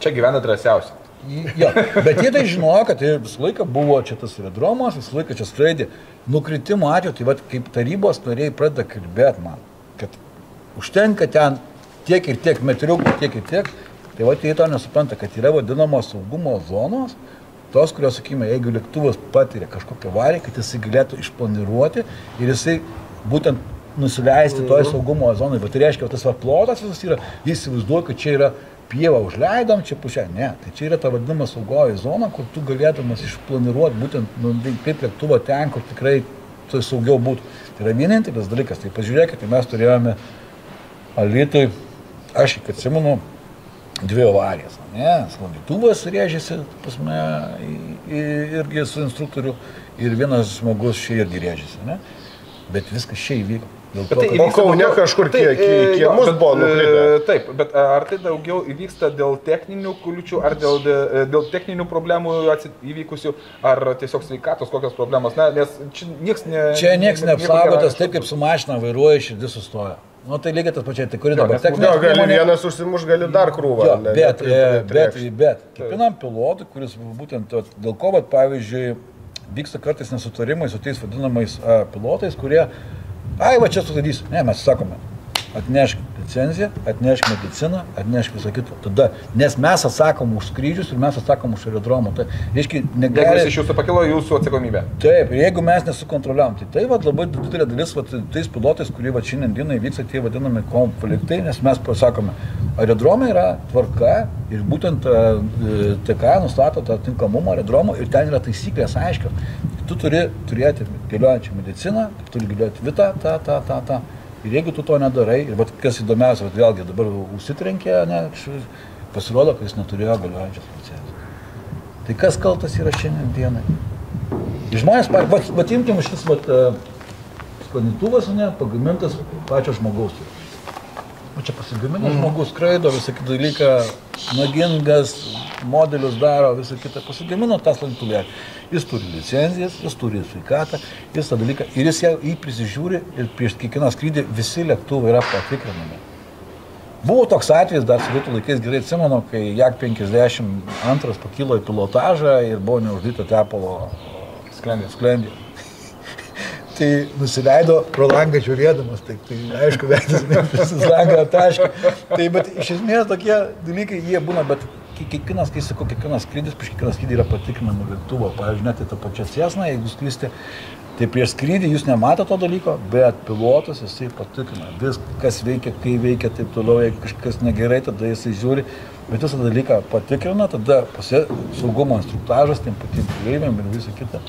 Čia gyvena drąsiausiai. Jo, bet jie tai žinojo, kad tai visą laiką buvo čia tas aerodromas, visą laiką čia skraidė. Nukritimo atveju, tai vat, kaip tarybos nariai pradeda kalbėti man, kad užtenka ten tiek ir tiek metriukų, tiek ir tiek, tai va jie to nesupranta, kad yra vadinamos saugumo zonos, tos, kurios, sakykime, jeigu lėktuvas patiria kažkokią avariją, kad jisai galėtų išplaniruoti ir jisai būtent nusileisti toje mhm. saugumo zonoje. Bet tai reiškia, tas va plotas visas yra, jis įsivaizduoja, kad čia yra pievą užleidom, čia pušia. Ne, tai čia yra ta vadinama saugoji zona, kur tu galėtumas išplaniruoti būtent, nu, kaip lėktuvo ten, kur tikrai tu saugiau būtų. Tai yra vienintelis dalykas. Tai pažiūrėkite, mes turėjome Alitui, aš iki atsimenu, dvi avarijas. Ne, sklandytuvas rėžėsi pas mane irgi su instruktoriu ir vienas žmogus čia irgi rėžėsi. Ne? Bet viskas čia įvyko. To, tai o Kaune kažkur tai, kiemus buvo nukreipę. Taip, bet ar tai daugiau įvyksta dėl techninių kliučių, ar dėl, dėl techninių problemų įvykusių, ar tiesiog sveikatos kokios problemos? Na, nes čia niekas ne... Čia niekas neapsaugotas, taip kaip su mašina vairuoja, širdis sustoja. Nu, tai lygiai tas pačiai, tai kuri dabar techninė. Jo, gali priemonė... vienas užsimuš, gali dar krūvą. Jo, ne, bet, ne, e, bet, bet, bet, kiekvienam pilotui, kuris būtent dėl ko, bet, pavyzdžiui, vyksta kartais nesutarimai su tais vadinamais a, pilotais, kurie ai va čia sudarysiu. Ne, mes sakome, atnešk licenciją, atnešk mediciną, atnešk visą kitą. Tada, nes mes atsakom už skrydžius ir mes atsakom už aerodromą. Tai reiškia, negali... Jeigu iš jūsų pakilo jūsų atsakomybė. Taip, ir jeigu mes nesukontroliuojam, tai tai va, labai didelė dalis va, tais pilotais, kurie va, šiandien dienai vyksta tie vadinami konfliktai, nes mes pasakome, aerodromai yra tvarka ir būtent e, TK nustato tą tinkamumą aerodromų ir ten yra taisyklės aiškios tu turi turėti galiojančią mediciną, turi galioti vitą, tą, tą, tą, tą. Ir jeigu tu to nedarai, ir vat, kas įdomiausia, vat, vėlgi dabar užsitrenkė, ne, pasirodo, kad jis neturėjo galiojančios licencijos. Tai kas kaltas yra šiandien dienai? Ir žmonės, vat, vat imkim šis vat, sklandytuvas, ne, pagamintas pačio žmogaus. O čia pasigamina mm. žmogus, skraido, visą kitą dalyką, nagingas, modelius daro, visą kitą, pasigamino tą sklandytuvėlį. Jis turi licenzijas, jis turi sveikatą, jis tą dalyką ir jis ją jį prisižiūri ir prieš kiekvieną skrydį visi lėktuvai yra patikrinami. Buvo toks atvejis, dar sovietų laikais gerai atsimenu, kai JAK 52 pakilo į pilotažą ir buvo neuždyta tepalo sklendį. sklendį. tai nusileido pro langą žiūrėdamas, tai, tai aišku, veidas visas langą aptaškė. Tai bet iš esmės tokie dalykai jie būna, bet kiekvienas, kai sakau, kiekvienas skrydis, prieš kiekvieną skrydį yra patikrinama lėktuvo. Pavyzdžiui, net į tą pačią sėsną, jeigu skrysite, tai prieš skrydį jūs nematote to dalyko, bet pilotas jisai patikrina viską, kas veikia, kai veikia, taip toliau, jeigu kažkas negerai, tada jisai žiūri, bet visą dalyką patikrina, tada pasie saugumo instruktažas, tiem patiem keleiviam ir visą kitą.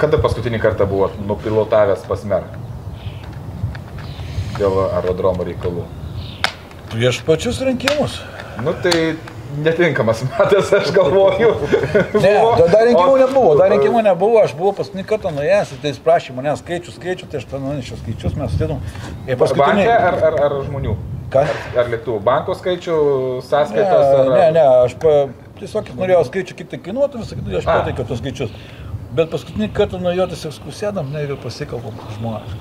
Kada paskutinį kartą buvo nupilotavęs pas merą? Dėl aerodromo reikalų. Prieš pačius rinkimus. Nu tai netinkamas metas, aš galvoju. ne, da, dar rinkimų nebuvo, dar rinkimų nebuvo, aš buvau paskutinį kartą nuėjęs, tai jis prašė mane skaičių, skaičių, tai aš ten nunešiau skaičius, mes sėdom. Paskutinį... Banke ar, ar, ar žmonių? Ką? Ar, ar lėktuvų banko skaičių, sąskaitos? Ne, ar... ne, ne, aš pa, tiesiog norėjau skaičių, kiek tai kainuotų, visą kitą aš pateikiau tos skaičius. Bet paskutinį kartą nuėjau tiesiog skusėdam, ne, ir pasikalbam žmonės.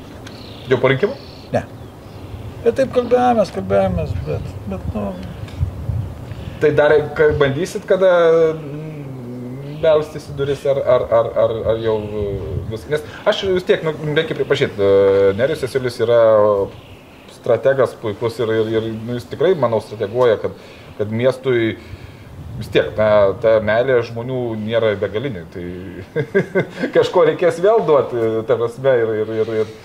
Jau po rinkimų? Ne. Ir taip kalbėjomės, kalbėjomės, bet, bet nu, Tai dar bandysit, kada mm, belstis į duris, ar, ar, ar, ar, ar jau vis. Nes aš vis tiek, nu, reikia pripažinti, Nerijus Esiulis yra strategas puikus ir, ir, ir nu, jis tikrai, manau, strateguoja, kad, kad miestui vis tiek, na, ta meilė žmonių nėra begalinė. Tai kažko reikės vėl duoti, ta prasme, ir, ir, ir, ir,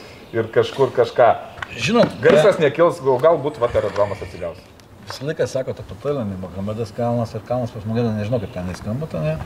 ir kažkur kažką. žinot, Garsas nekils, gal- galbūt va aerodromas atsigaus. Visą laiką sako tą patalinį, Mohamedas Kalnas ir Kalnas pas Mohamedą, nežinau kaip ten įskamba, ten ne.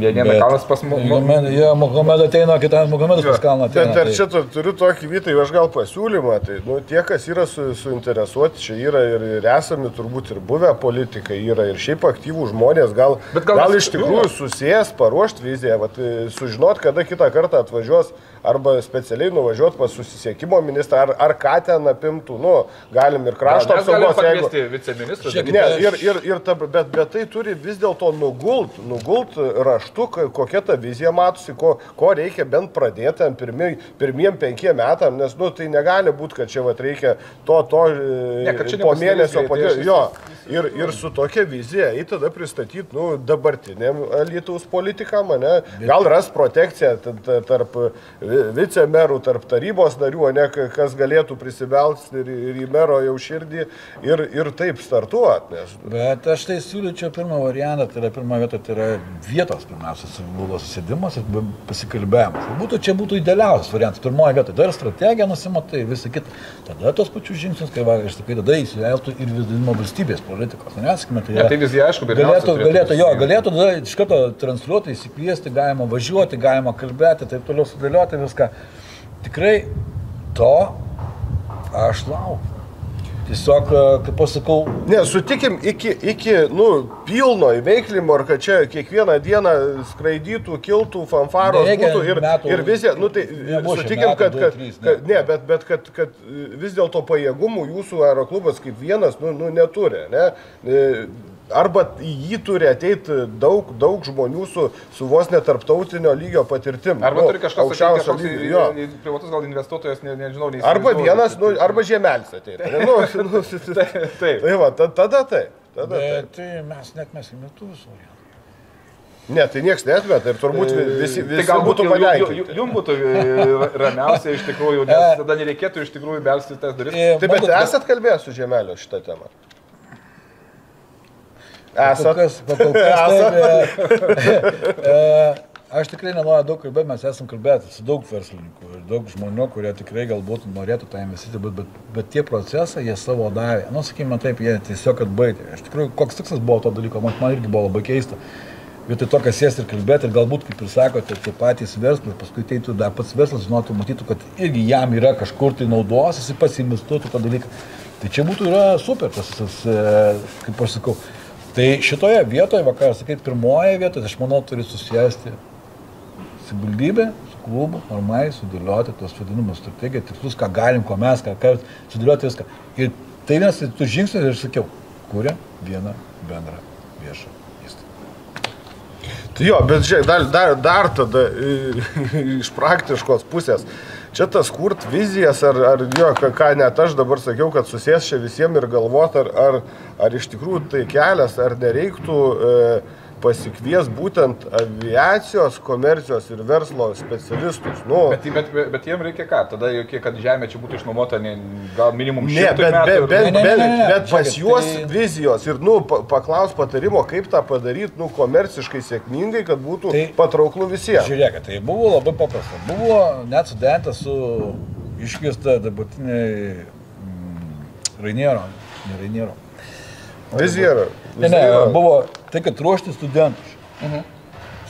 Viena Bet- kalnas pas mus. Mohamed- Jo, Mohamedas ateina, kitas Mohamedas pas Kalną Bet ateina. dar tai- čia tu- turiu tokį vytą, aš gal pasiūlymą, tai nu, tie, kas yra su, suinteresuoti, čia yra ir, ir esami turbūt ir buvę politikai, yra ir šiaip aktyvūs žmonės, gal, Bet gal, gal iš tikrųjų susijęs, paruošti viziją, vat, e, sužinot, kada kitą kartą atvažiuos arba specialiai nuvažiuoti pas susisiekimo ministrą, ar, ar ką ten apimtų, nu, galim ir krašto apsaugos, jeigu... pakviesti viceministrus. Žiūrėkit, Ne, ir, ir, ir ta, bet, bet tai turi vis dėlto nugult, nugult raštu, kokia ta vizija matosi, ko, ko reikia bent pradėti ant pirmie, pirmiem penkiem metam, nes nu, tai negali būti, kad čia vat, reikia to, to Ne, ne, po mėnesio, po aš Jo, ir, ir su tokia vizija į tada pristatyti nu, dabartiniam Lietuvos politikam, ne, gal ras protekciją tarp vi- vicemerų, tarp tarybos narių, ne, ka- kas galėtų prisibelsti ir, ir į mero jau širdį. Ir, ir taip startuoti. Nes Bet aš tai siūlyčiau pirmą variantą, tai yra pirmą vietą, tai yra vietos pirmiausia savivaldos susėdimas ir pasikalbėjimas. Tai Būtų, čia būtų idealiausias variantas. Pirmoji vieta, dar strategija nusimatai, visą kitą. Tada tos pačius žingsnius, kai va, aš sakai, tada įsiveltų ir vidinimo valstybės politikos. Ne, sakykime, tai, yra- tai vizija, aišku, pirmiausia galėtų, galėtų, jo, galėtų tada iš karto transliuoti, įsikviesti, galima važiuoti, galima kalbėti, taip toliau sudėlioti viską. Tikrai to aš laukiu. Tiesiog, e, kaip aš sakau, Ne, sutikim iki, iki nu, pilno įveiklimo, ar kad čia kiekvieną dieną skraidytų, kiltų, fanfaros Nereikia būtų ir, metų- ir vizija, nu tai Nebus čia sutikim, metų, kad, kad, trys, ne. kad ne, bet, bet kad, kad vis dėlto pajėgumų jūsų aeroklubas kaip vienas, nu, nu neturi, ne? Arba į jį turi ateiti daug, daug žmonių su, su vos netarptautinio lygio patirtim. Arba nu, turi kažkas aukščiausio lygio, privatus gal investuotojas, ne, nežinau, nei Arba vienas, nu, arba žiemelis ateina. ne, Nu, nu, Taip. tai va, ta- tada tai. Tada tai. bet tai mes net mes į metus. Ne, tai niekas netmet ir turbūt visi, Tai visi galbūt būtų jum- jum- patenkinti. jum būtų e, ramiausia iš tikrųjų, nes tada nereikėtų iš tikrųjų belsti tas duris. E, Taip, bet esat kalbėjęs su Žemelio šitą temą? Esat. kas, kol kas taip, e, e, aš tikrai nenoriu daug kalbėti, mes esam kalbėti su daug verslininkų ir daug žmonių, kurie tikrai galbūt norėtų tą investiciją, bet, bet, bet tie procesai jie savo davė. Nu, sakykime taip, jie tiesiog atbaigė. Iš tikrųjų, koks tikslas buvo to dalyko, man, man irgi buvo labai keista. Vietoj to, kas sės ir kalbėti, ir galbūt, kaip ir sakote, tie patys verslai, paskui ateitų dar pats verslas, žinotų, matytų, kad irgi jam yra kažkur tai naudos, jis pats investuotų tą dalyką. Tai čia būtų yra super, tas, tas e, kaip aš sakau. Tai šitoje vietoje, vakar, sakai, pirmoje vietoje, aš manau, turi susijęsti savivaldybė su klubu, normaliai sudėlioti tos vadinamus strategiją, tikslus, ką galim, ko mes, ką, ką sudėlioti viską. Ir tai vienas iš tų žingsnių, ir sakiau, kuria vieną bendrą viešą. Tai jo, bet žiūrėk, dar, dar, dar tada iš praktiškos pusės. Čia tas kurt vizijas, ar, ar jo, ką, net aš dabar sakiau, kad susės čia visiems ir galvot, ar, ar, ar iš tikrųjų tai kelias, ar nereiktų e, pasikvies būtent aviacijos, komercijos ir verslo specialistus. Nu, Bet, bet, bet, bet jiem reikia ką? Tada jokie, kad žemė čia būtų išnuomota ne, gal minimum bet, metų. bet, ir- bet, Ne, ne, bet, ne, ne, ne. bet pas juos tai- vizijos ir, nu, pa- paklaus patarimo, kaip tą padaryti, nu, komerciškai sėkmingai, kad būtų Tai- patrauklu visiems. Žiūrėkit, tai buvo labai paprasta. Buvo net sudentas su iškviesta dabartiniai mm, Rainiero, ne Rainiero. Vizija yra. Ne, ne, buvo tai, kad ruošti studentus.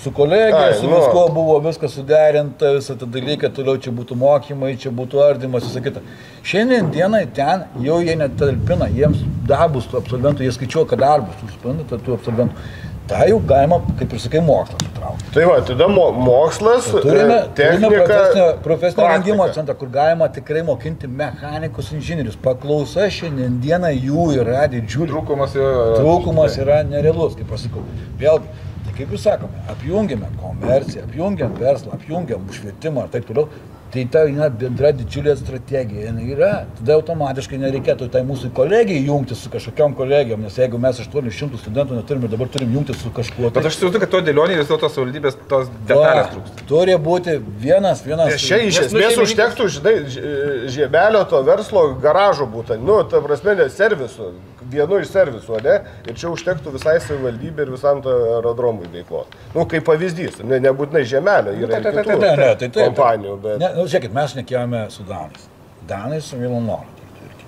Su kolegija, su nu. viskuo buvo viskas suderinta, visą tą dalyką, toliau čia būtų mokymai, čia būtų ardymas, visą kitą. Šiandien dienai ten jau jie netalpina, jiems darbus tų absolventų, jie skaičiuoja, kad darbus, jūs suprantate, tų absolventų. Ta jau galima, kaip ir sakai, mokslą sutraukti. Tai va, tada mo mokslas, Turime, turime technika, profesinio, profesinio praktika. rengimo centrą, kur galima tikrai mokinti mechanikus, inžinierius. Paklausa šiandieną jų yra didžiulė. Trūkumas yra. Trūkumas yra nerealus, kaip aš sakau. Vėlgi, tai kaip jūs sakome, apjungiame komerciją, apjungiam verslą, apjungiam švietimą ir taip toliau. Tai ta yra bendra didžiulė strategija. jinai Yra, tada automatiškai nereikėtų tai mūsų kolegijai jungti su kažkokiam kolegijom, nes jeigu mes 800 studentų neturime ir dabar turim jungti su kažkuo. Bet aš suprantu, kad to dėlionė vis dėlto savivaldybės tos detalės trūksta. Turi būti vienas, vienas. Nes čia iš nu, esmės šeimininkas- užtektų, žinai, ž- žiemelio to verslo garažo būtent, nu, ta prasme, ne servisų, vienu iš servisų, ne? Ir čia užtektų visai savivaldybė ir visam to aerodromui veiklos. Nu, kaip pavyzdys, ne, nebūtinai žiemelio, yra ir tai- tai- kitų Ne, ne, tai taip. kompanijų, bet... Ne, nu, žiūrėkit, mes nekėjome su Danais. Danai su Milu Noru ateitų irgi.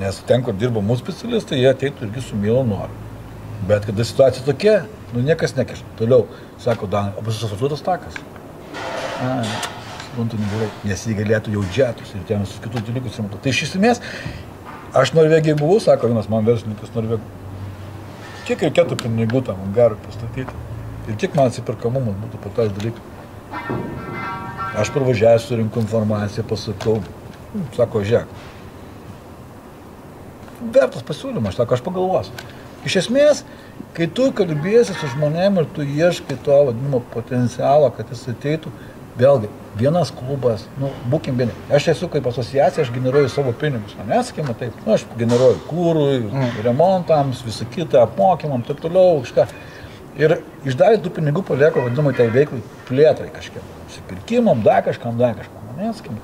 Nes ten, kur dirba mūsų specialistai, jie ateitų irgi su Milu Noru. Bet kada situacija tokia, nu niekas nekeša. Toliau, sako Danai, o bus asfaltuotas takas. A, suprantu, negerai. Nes jie galėtų jau džetus ir ten visus kitus dalykus remontuoti. Tai iš esmės, aš Norvegijai buvau, sako vienas man verslininkas Norvegijai. Kiek reikėtų pinigų tam angarui pastatyti? Ir kiek man atsiperkamumas būtų po tas dalykas? Aš pravažiavęs surinku informaciją, pasakau, "Hm," sako, žiūrėk. Vertas pasiūlymas, sako, aš pagalvosiu. Iš esmės, kai tu kalbėsi su žmonėm ir tu ieškai to vadinamo potencialo, kad jis ateitų, vėlgi, vienas klubas, nu, būkim vieni. Aš esu kaip asociacija, aš generuoju savo pinigus, o nesakykime taip, nu, aš generuoju kūrui, mm. remontams, visą kitą, apmokymam, taip toliau, kažką. Ir iš dalį tų pinigų palieku, vadinamai, tai veiklai plėtrai kažkiek. Supirkimam, dar kažkam, dar kažkam. O Nesakykime.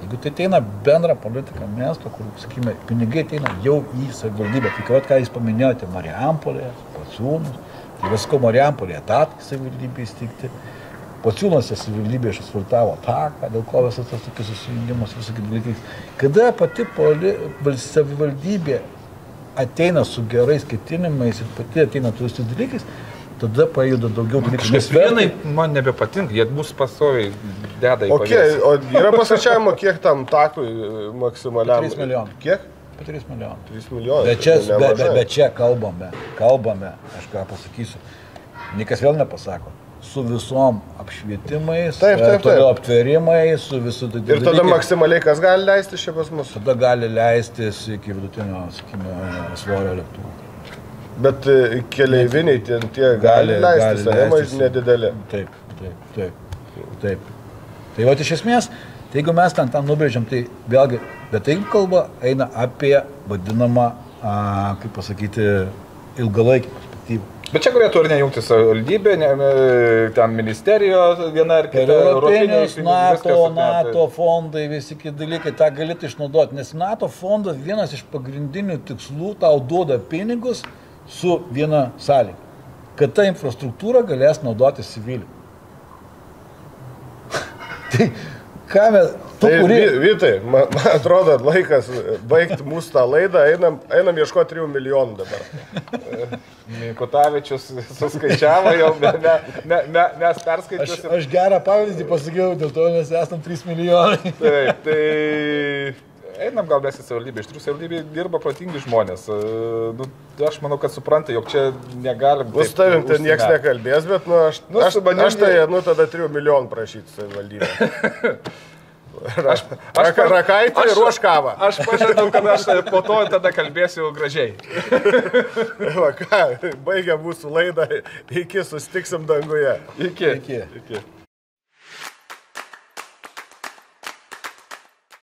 Jeigu tai ateina bendra politika miesto, kur, sakykime, pinigai ateina jau į savivaldybę, tai kad ką jūs paminėjote, Marijampolė, Pociūnus, tai visko Marijampolė etatai savivaldybė įsteigti, Pociūnuose savivaldybė išasfaltavo taką, dėl ko visas tas tokius susijungimas, visokie dalykai. Kada pati poli, val- savivaldybė ateina su gerais ketinimais ir pati ateina visais dalykais, tada pajuda daugiau dalykų. Kažkas Nes vienai man nebepatinka, jie bus pasoviai deda į O, kiek, paviršių. o yra paskaičiavimo, kiek tam takui e, maksimaliam? 3 milijonai. Kiek? apie 3 milijonus. 3 milijonai. Bet čia, tai be, be, nemažai. bet čia kalbame, kalbame, aš ką pasakysiu. Niekas vėl nepasako. Su visom apšvietimais, Taip, taip, e, toliau taip. aptverimai, su visų Ir tada maksimaliai kas gali leisti čia pas mus? Tada gali leistis iki vidutinio, sakykime, svorio lėktuvų. Bet e, keleiviniai ten tie gali, Gali- leistis, gali ar leistis. nedideli. Taip, taip, taip. taip. Tai va iš esmės, tai jeigu mes ten tam nubrėžiam, tai vėlgi, bet tai kalba eina apie vadinamą, a, kaip pasakyti, ilgalaikį perspektyvą. Bet čia galėtų ir nejungti savivaldybė, ne, ten ministerijos viena ar kita. pinigai, NATO, ar tai- NATO fondai, visi kiti dalykai, tą galite išnaudoti, nes NATO fondas vienas iš pagrindinių tikslų tau duoda pinigus su viena sąlyga, kad ta infrastruktūra galės naudoti civiliai. tai ką mes, tu Tai, kuri... Vytai, man, man atrodo, laikas baigti mūsų tą laidą, einam, einam ieškoti 3 milijonų dabar. Mikutavičius suskaičiavo jau, ne, ne, ne, ne, mes Aš, perskaičiuosim. aš gerą pavyzdį pasakiau, dėl to mes esam 3 milijonai. Taip, tai einam gal mes į savivaldybę. Iš tikrųjų, savivaldybė dirba protingi žmonės. E, Nu, aš manau, kad supranta, jog čia negalim. Bus taip tavim ten niekas nekalbės, bet nu, aš, Nu, aš, su manim aš tai, nu, tada 3 milijonų prašyti savivaldybę. Aš, Aš rakaitą ir ruoš kavą. Aš pažadu, kad aš po to tada kalbėsiu gražiai. Va ką, baigia mūsų laidą, iki sustiksim danguje. Iki. Iki. Iki.